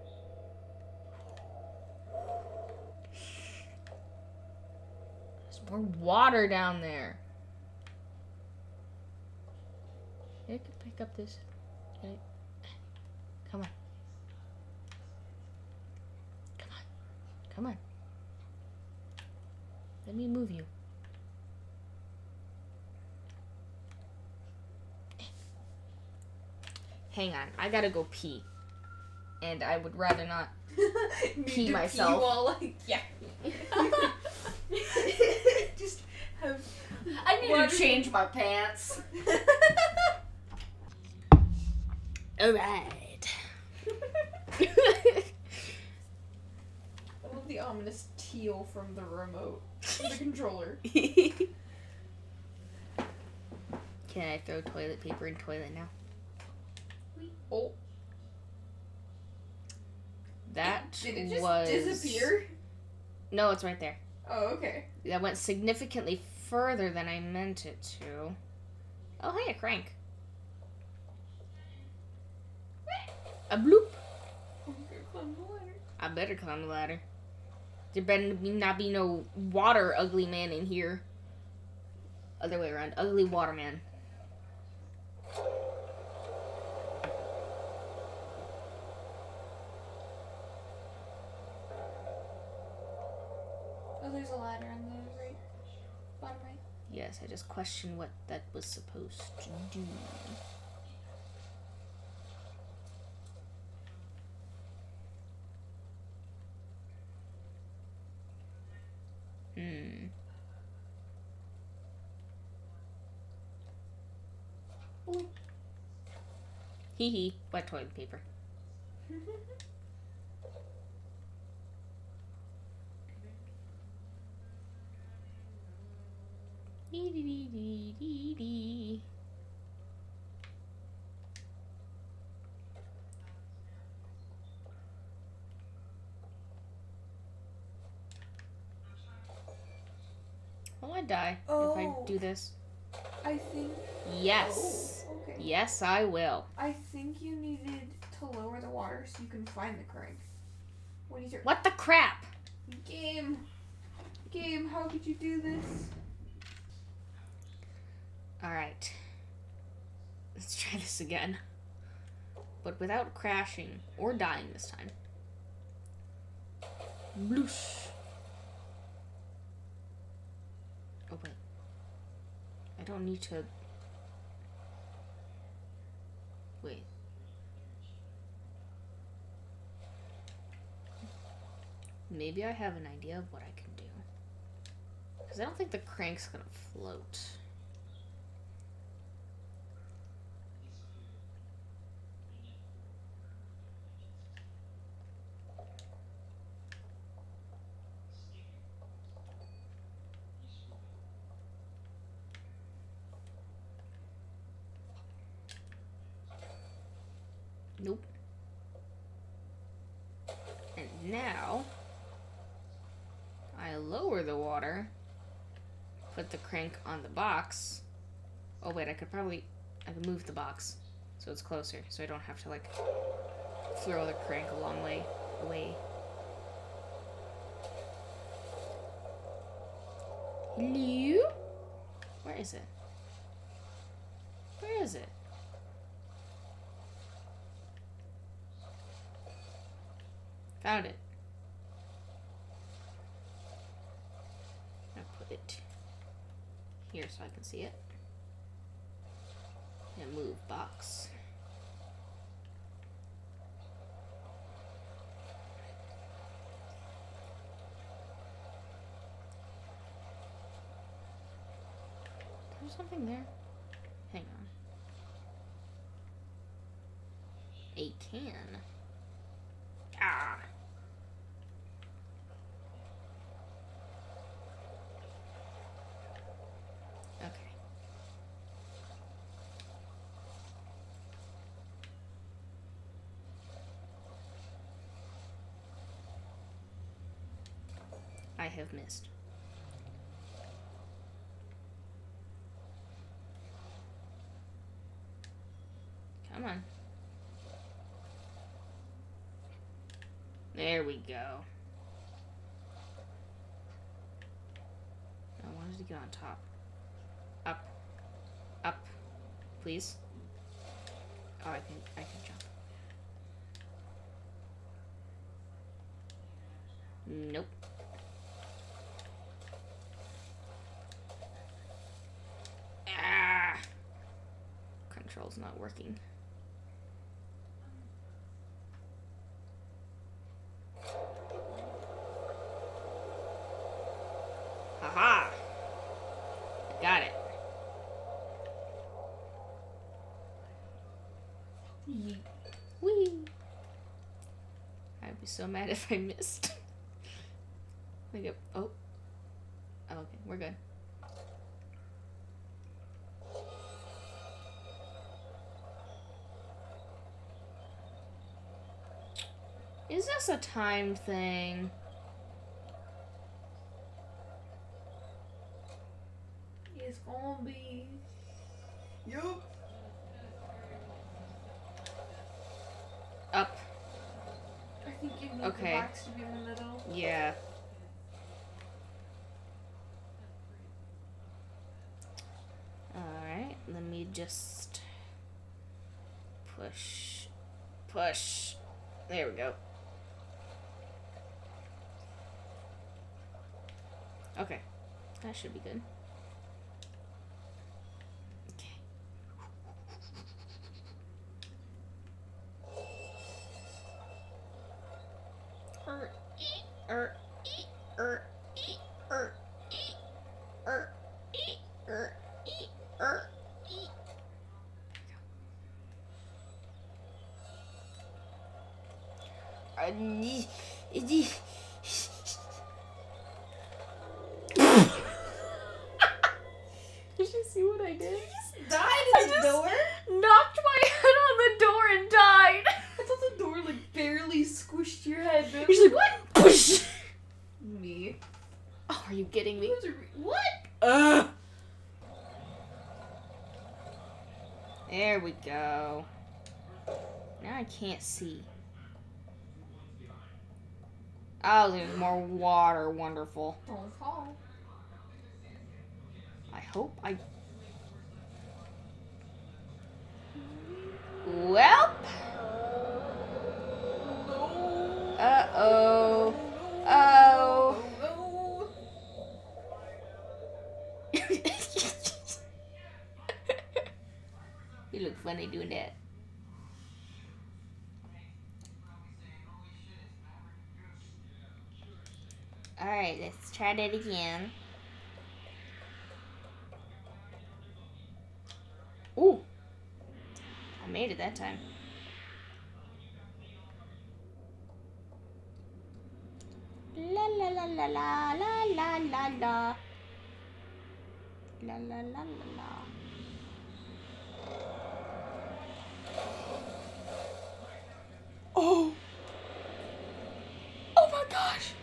There's more water down there. I can pick up this. I- Come on. Come on. Come on. Let me move you. Hang on, I gotta go pee. And I would rather not. Pee to myself. while, like, yeah. just have. I need Water- to change my pants. Alright. I love the ominous teal from the remote, the controller. Can I throw toilet paper in toilet now? Oh, That did it just was disappear? No, it's right there. Oh, okay. That went significantly further than I meant it to. Oh, hey, a crank. A bloop. I'm climb the ladder. I better climb the ladder. There better not be no water ugly man in here. Other way around. Ugly water man. Oh, there's a ladder on the right, bottom right. Yes, I just questioned what that was supposed to do. Hmm. Hee hee. Wet toilet paper. Dee dee dee dee dee dee. Will I die if I Oh. do this? I think. Yes. Oh, okay. Yes, I will. I think you needed to lower the water so you can find the crank. What is your What the crap? game? Game, how could you do this? Alright. Let's try this again. But without crashing or dying this time. Bloosh. Oh, wait. I don't need to. Wait. Maybe I have an idea of what I can do. Because I don't think the crank's gonna float. Nope. And now I lower the water, put the crank on the box. Oh wait, I could probably I could move the box so it's closer, so I don't have to like throw the crank a long way away. Hello? Where is it? Where is it? Found it. I put it here so I can see it. And move box. There's something there. Hang on. A can. Ah. Okay. I have missed. Come on. There we go. I wanted to get on top. Up. Up. Please. Oh, I can I can jump. Nope. Ah. Control's not working. Haha. Got it. Whee. I'd be so mad if I missed. Like it, oh. Oh, okay, we're good. Is this a time thing? It's gonna be. Yup. Up. I think you need Okay. the box to be in the middle. Yeah. Alright, let me just push. Push. There we go. Okay. That should be good. Okay. Er, ee, er, ee, er, ee, er, ee, er, ee, er, ee, er, ee. Uh, nee, nee. Did you see what I did? Died I in the just- door? Knocked my head on the door and died. I thought the door like barely squished your head. but I was You're like, like, push. Me. Oh, are you kidding me? Those are- What? Ugh. There we go. Now I can't see. Oh, there's more water. Wonderful. Don't fall. I hope I. Well. Uh oh. Oh. you look funny doing that. Alright, let's try that again. Ooh! I made it that time. La la la la la la la la la la la la la Oh! Oh my gosh!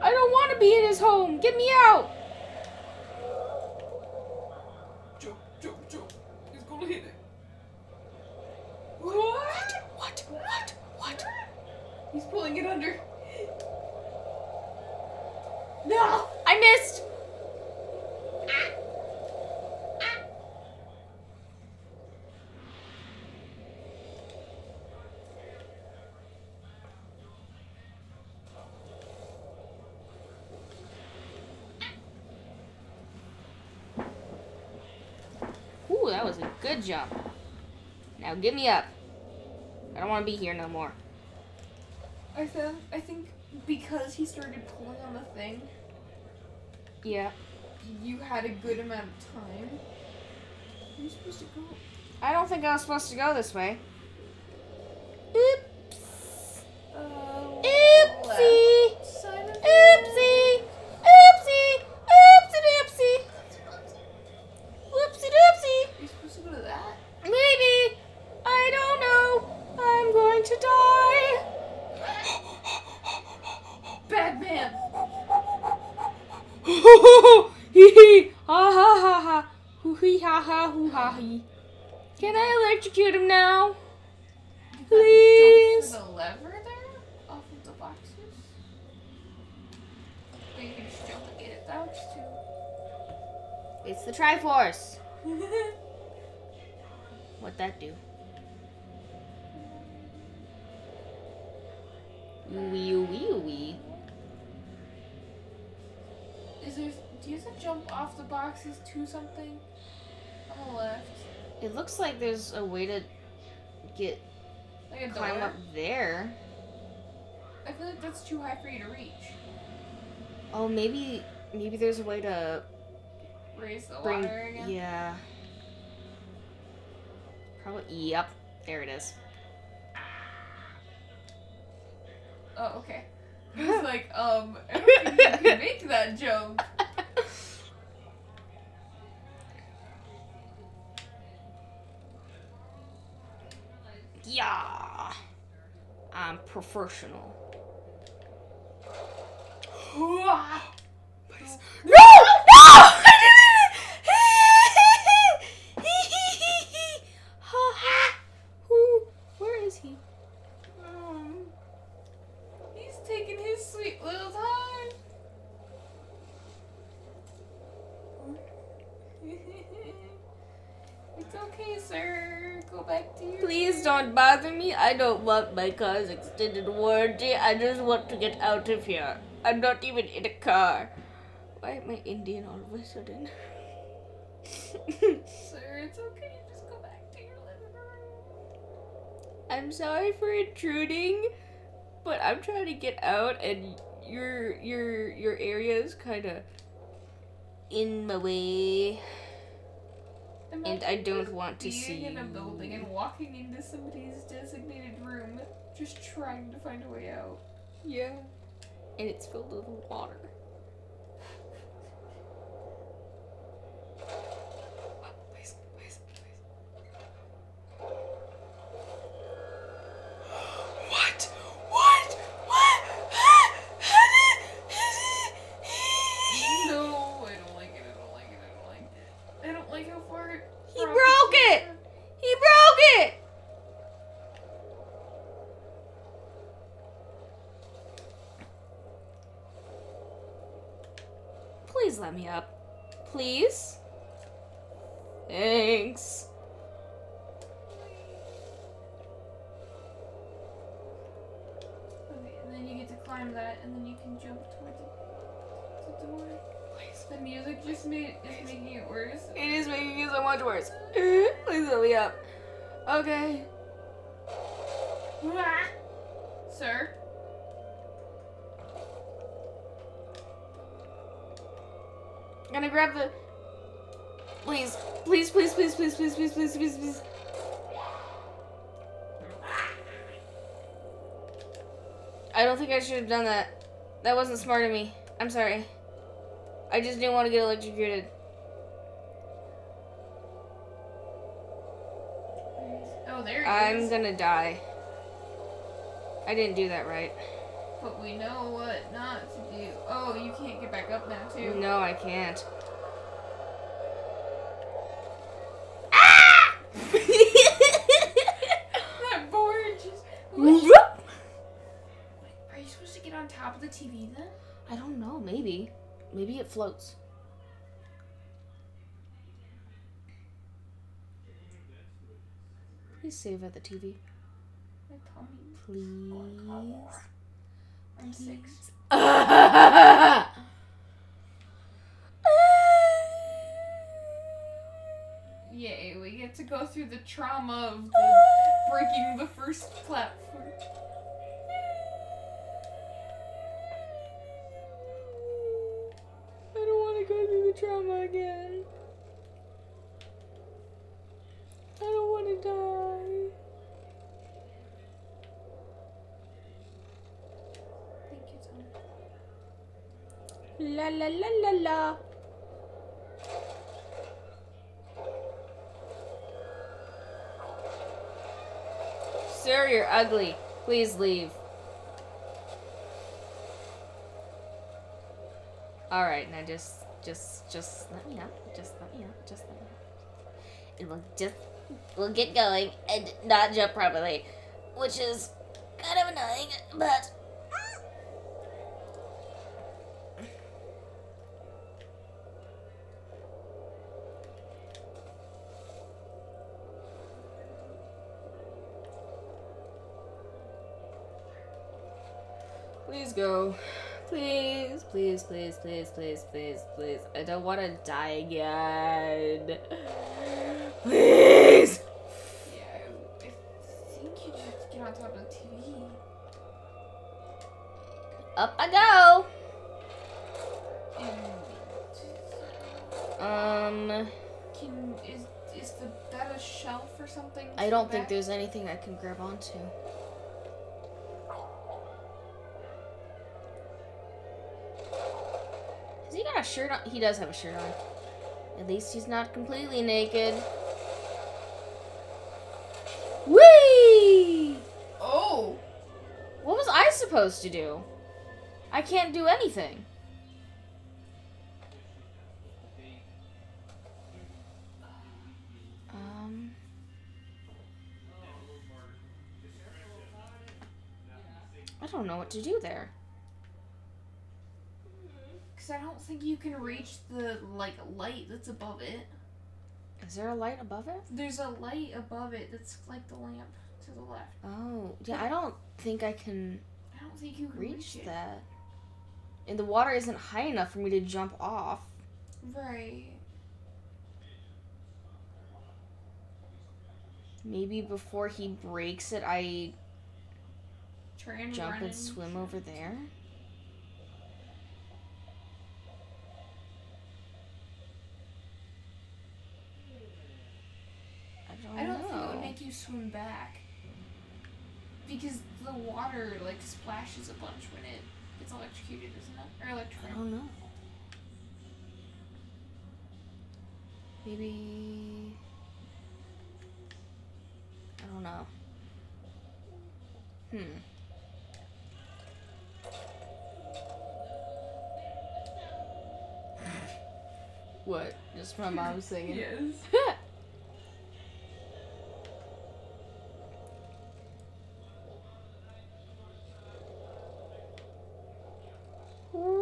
I don't want to be in his home. Get me out. Jump. Now get me up. I don't want to be here no more. I think I think because he started pulling on the thing, Yeah. you had a good amount of time. Are you supposed to go? I don't think I was supposed to go this way. Oops. Uh, Oopsie. left side of Oopsie. Oopsie. Oopsie doopsie. Whoopsie doopsie. You're supposed to go to that? Maybe. I don't know. I'm going to die. Bad man! Hee hee. Ha ha ha ha. Hoo hee ha ha hoo ha hee. Can I electrocute him now? You gotta Please. Jump for the lever there? Off of the boxes? Or you can just jump and out too. It's the Triforce. What'd that do? Ooey ooey ooey. Is there? Do you have to jump off the boxes to something? On the left. It looks like there's a way to get Like a climb door. up there. I feel like that's too high for you to reach. Oh, maybe maybe there's a way to Raise the bring. water again. Yeah. Probably. Yep. There it is. Oh, okay. I was like, um, I don't think you can make that jump. yeah. I'm professional. no! No! No! Who? Where is he? Um, he's taking his sweet little time. it's okay, sir. Go back to your. Please chair. don't bother me. Want my car's extended warranty. I just want to get out of here. I'm not even in a car. Why am I Indian all of a sudden? Sir, it's okay. You just go back to your living room. I'm sorry for intruding, but I'm trying to get out, and your your your area is kind of in my way, and I don't want to being see. in a building and walking into somebody's designated room, just trying to find a way out. Yeah, and it's filled with water. Please, please, please. What? What? What? No, I don't like it. I don't like it. I don't like it. I don't like how far. it He drops. broke it! He broke it! Please let me up. Please? Thanks. Okay, and then you get to climb that, and then you can jump towards the, the door. Please. The music just made is making it worse. It is making it so much worse. Please let me up. Okay. Sir, gonna grab the. Please, please, please, please, please, please, please, please, please, please. I don't think I should have done that. That wasn't smart of me. I'm sorry. I just didn't want to get electrocuted. Oh, there he I'm is. gonna die. I didn't do that right. But we know what not to do. Oh, you can't get back up now, too. No, I can't. That board just. Whoop. Are you supposed to get on top of the TV then? I don't know. Maybe. Maybe it floats. Please save at the TV. My tummy. Please. I'm six. Yay, we get to go through the trauma of the breaking the first platform. I don't want to go through the trauma again. I don't want to die. Thank you, Tom. La la la la. Sir, you're ugly. Please leave. Alright, now just just just let me out. Just let me out. Just let me out. And we'll just we'll get going and not jump properly. Which is kind of annoying, but go. Please, please, please, please, please, please, please. I don't want to die again. Please! Yeah, I, think you just get on top of the TV. Up I go! Um, can is is the that a shelf or something? I don't think back? there's anything I can grab onto. Has he got a shirt on? He does have a shirt on. At least he's not completely naked. Whee! Oh, What was I supposed to do? I can't do anything. Um. I don't know what to do there. Because I don't think you can reach the like light that's above it. Is there a light above it? There's a light above it that's like the lamp to the left. Oh, yeah, I don't think I can I don't think you can reach, reach that. And the water isn't high enough for me to jump off. Right. Maybe before he breaks it, I Try and jump and swim over there. I don't, I don't think it know. would make you swim back. Because the water like splashes a bunch when it gets electrocuted, isn't it? Or I electric. don't know. Maybe. I don't know. Hmm. What? Just my mom singing? Yes.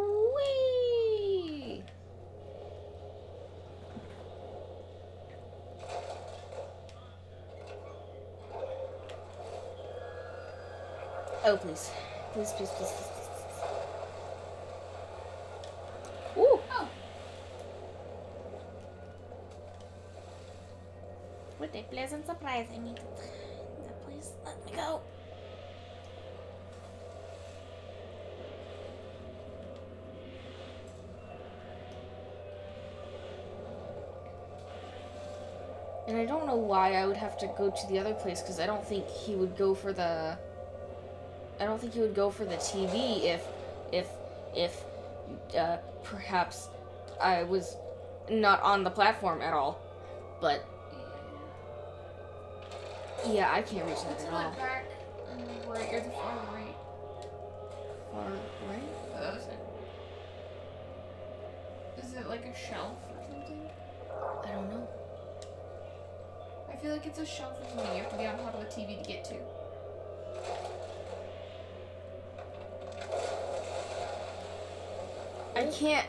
Whee! Oh, please. Please, please, please, please. Ooh! Oh. What a pleasant surprise. I need to... Please let me go. And I don't know why I would have to go to the other place because I don't think he would go for the. I don't think he would go for the TV if, if, if, uh, perhaps I was not on the platform at all. But Yeah, I can't reach that at all. back right the far right? Far right? Oh, it. Is it like a shelf or something? I don't know. I feel like it's a shelf or something you have to be on top of the TV to get to. I can't.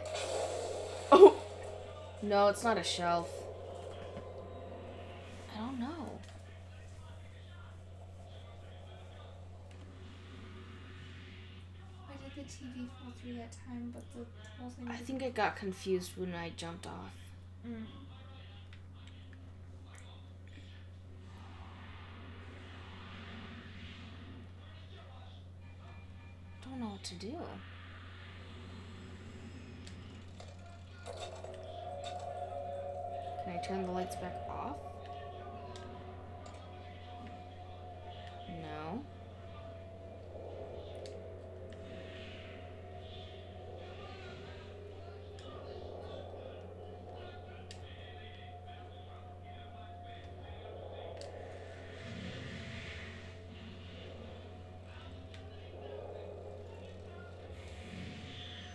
Oh! No, it's not a shelf. I don't know. Why did the TV fall through that time, but the whole thing? I think I got confused when I jumped off. Mm. Don't know what to do. Turn the lights back off? No.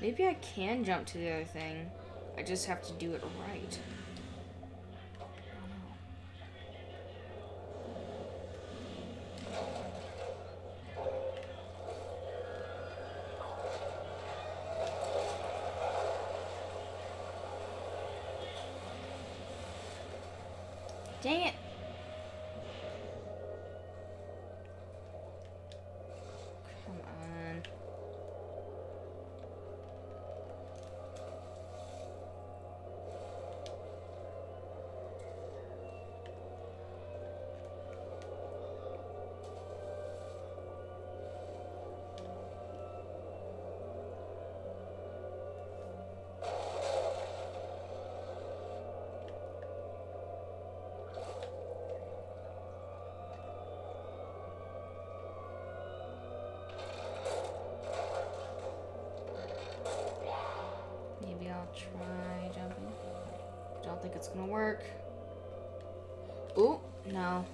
Maybe I can jump to the other thing. I just have to do it right. Work. Ooh, no.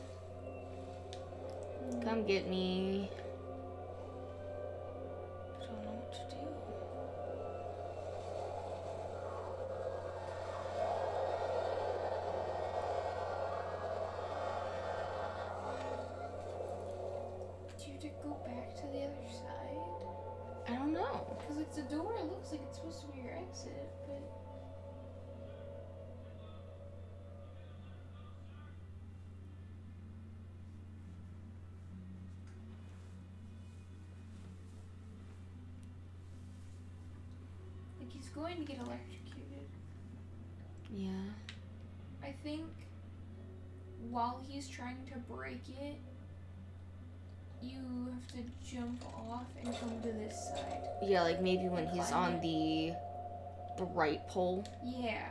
Come get me. Don't know what to do. Do you have to go back to the other side? I don't know. Because it's a door. It looks like it's supposed to be your exit, going to get electrocuted. Yeah. I think while he's trying to break it, you have to jump off and come to this side. Yeah, like maybe when he's on the the right pole. Yeah.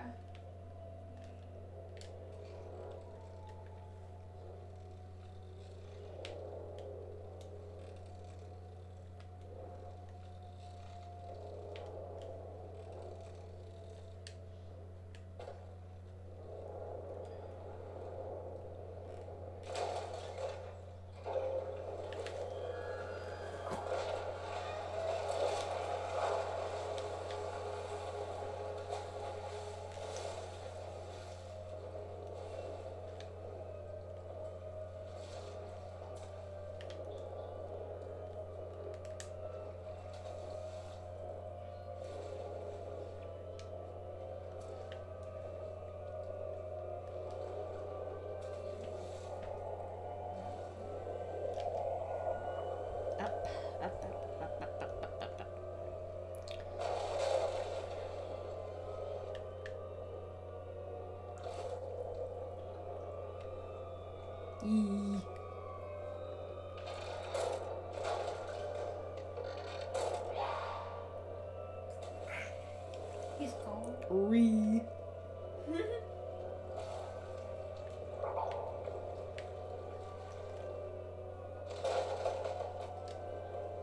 Re.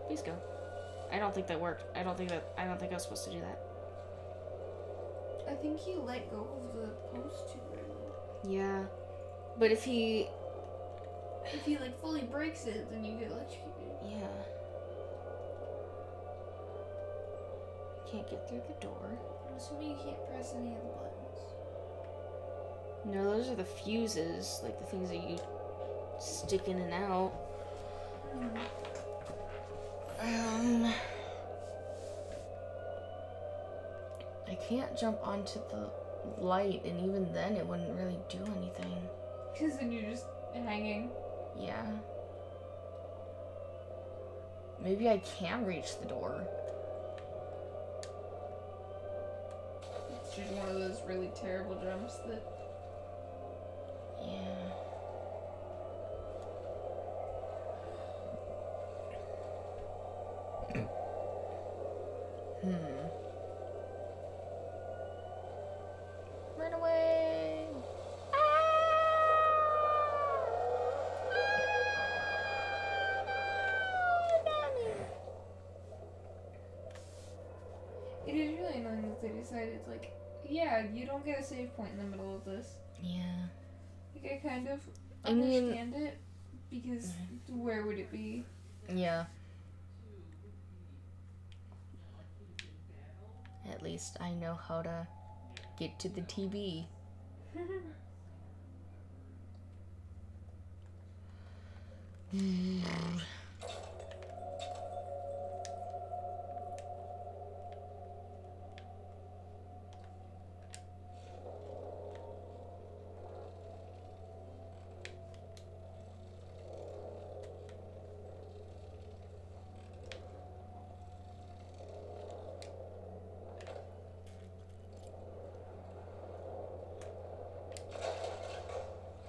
Please go. I don't think that worked. I don't think that. I don't think I was supposed to do that. I think he let go of the post too early. Yeah, but if he If he like fully breaks it, then you get electrocuted. Get through the door. I'm assuming you can't press any of the buttons. No, those are the fuses, like the things that you stick in and out. Um, I can't jump onto the light, and even then, it wouldn't really do anything. Because then you're just hanging. Yeah. Maybe I can reach the door. Really terrible jumps that. Yeah. Hmm. Run away! It is really annoying that they decided, like, yeah, you don't get a save point in the middle of this. Yeah. Like, I kind of I mean- understand it because where would it be? Yeah. At least I know how to get to the TV.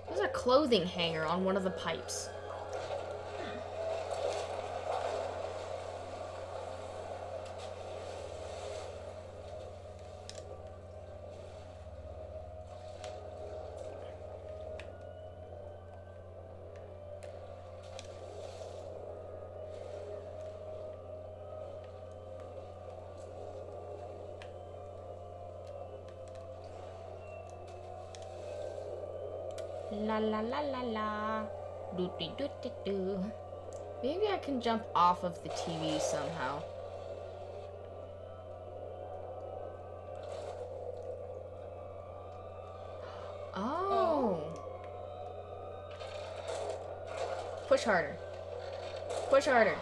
There's a clothing hanger on one of the pipes. La la la la. Do do do do do. Maybe I can jump off of the TV somehow. Oh. Push harder. Push harder.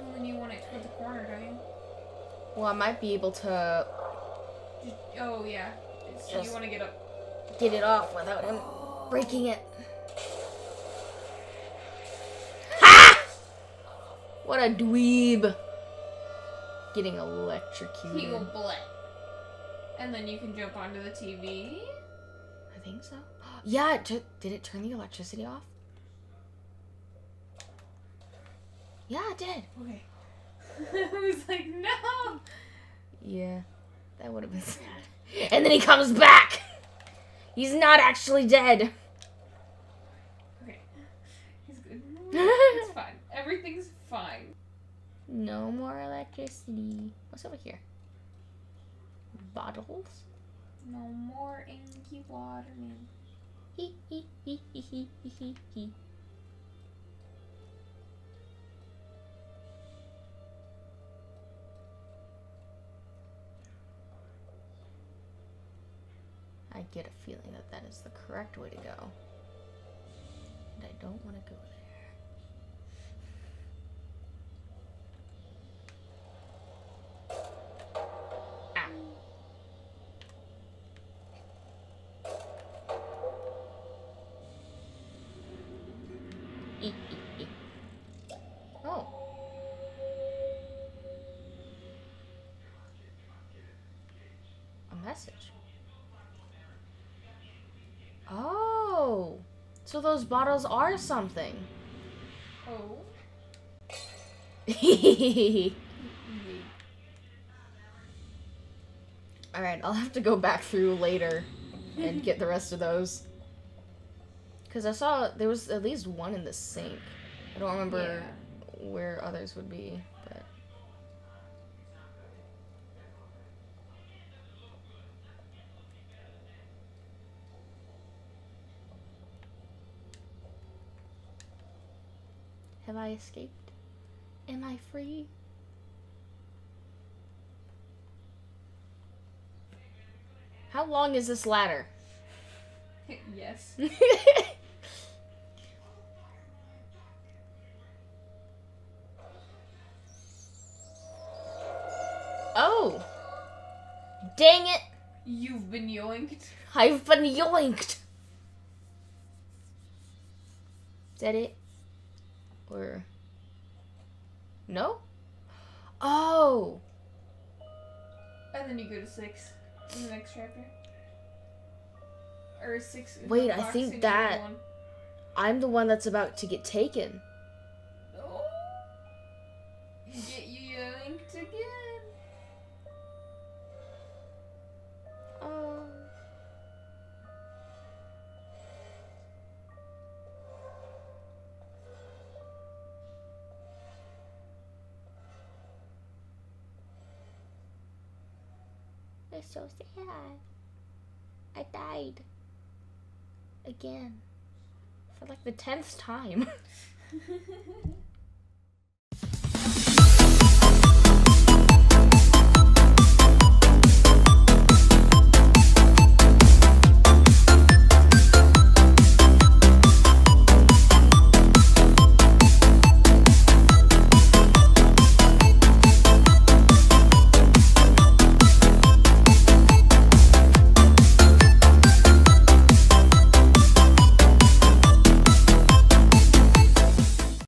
And then you want it toward the corner, don't you? Well, I might be able to Just, oh, yeah. Yes. You want to get up. get it off without him breaking it. Ha! What a dweeb. Getting electrocuted. He will bleh. And then you can jump onto the TV. I think so. Yeah, it did it turn the electricity off? Yeah, it did. Okay. I was like, no! Yeah, that would have been sad. And then he comes back. He's not actually dead. Okay. He's good. It's fine. Everything's fine. No more electricity. What's over here? Bottles? No more inky waterman. Hee hee hee hee hee hee hee I get a feeling that that is the correct way to go. And I don't want to go there. Ah. Oh. A message. Oh. So those bottles are something. Oh. All right, I'll have to go back through later and get the rest of those. Cuz I saw there was at least one in the sink. I don't remember where others would be, Have I escaped? Am I free? How long is this ladder? yes. oh! Dang it! You've been yoinked. I've been yoinked! Is that it? Or. No? Oh! And then you go to six in the next chapter. Or six. Wait, I think that- one. I'm the one that's about to get taken. Oh. Get so sad. I died. Again. For like the tenth time.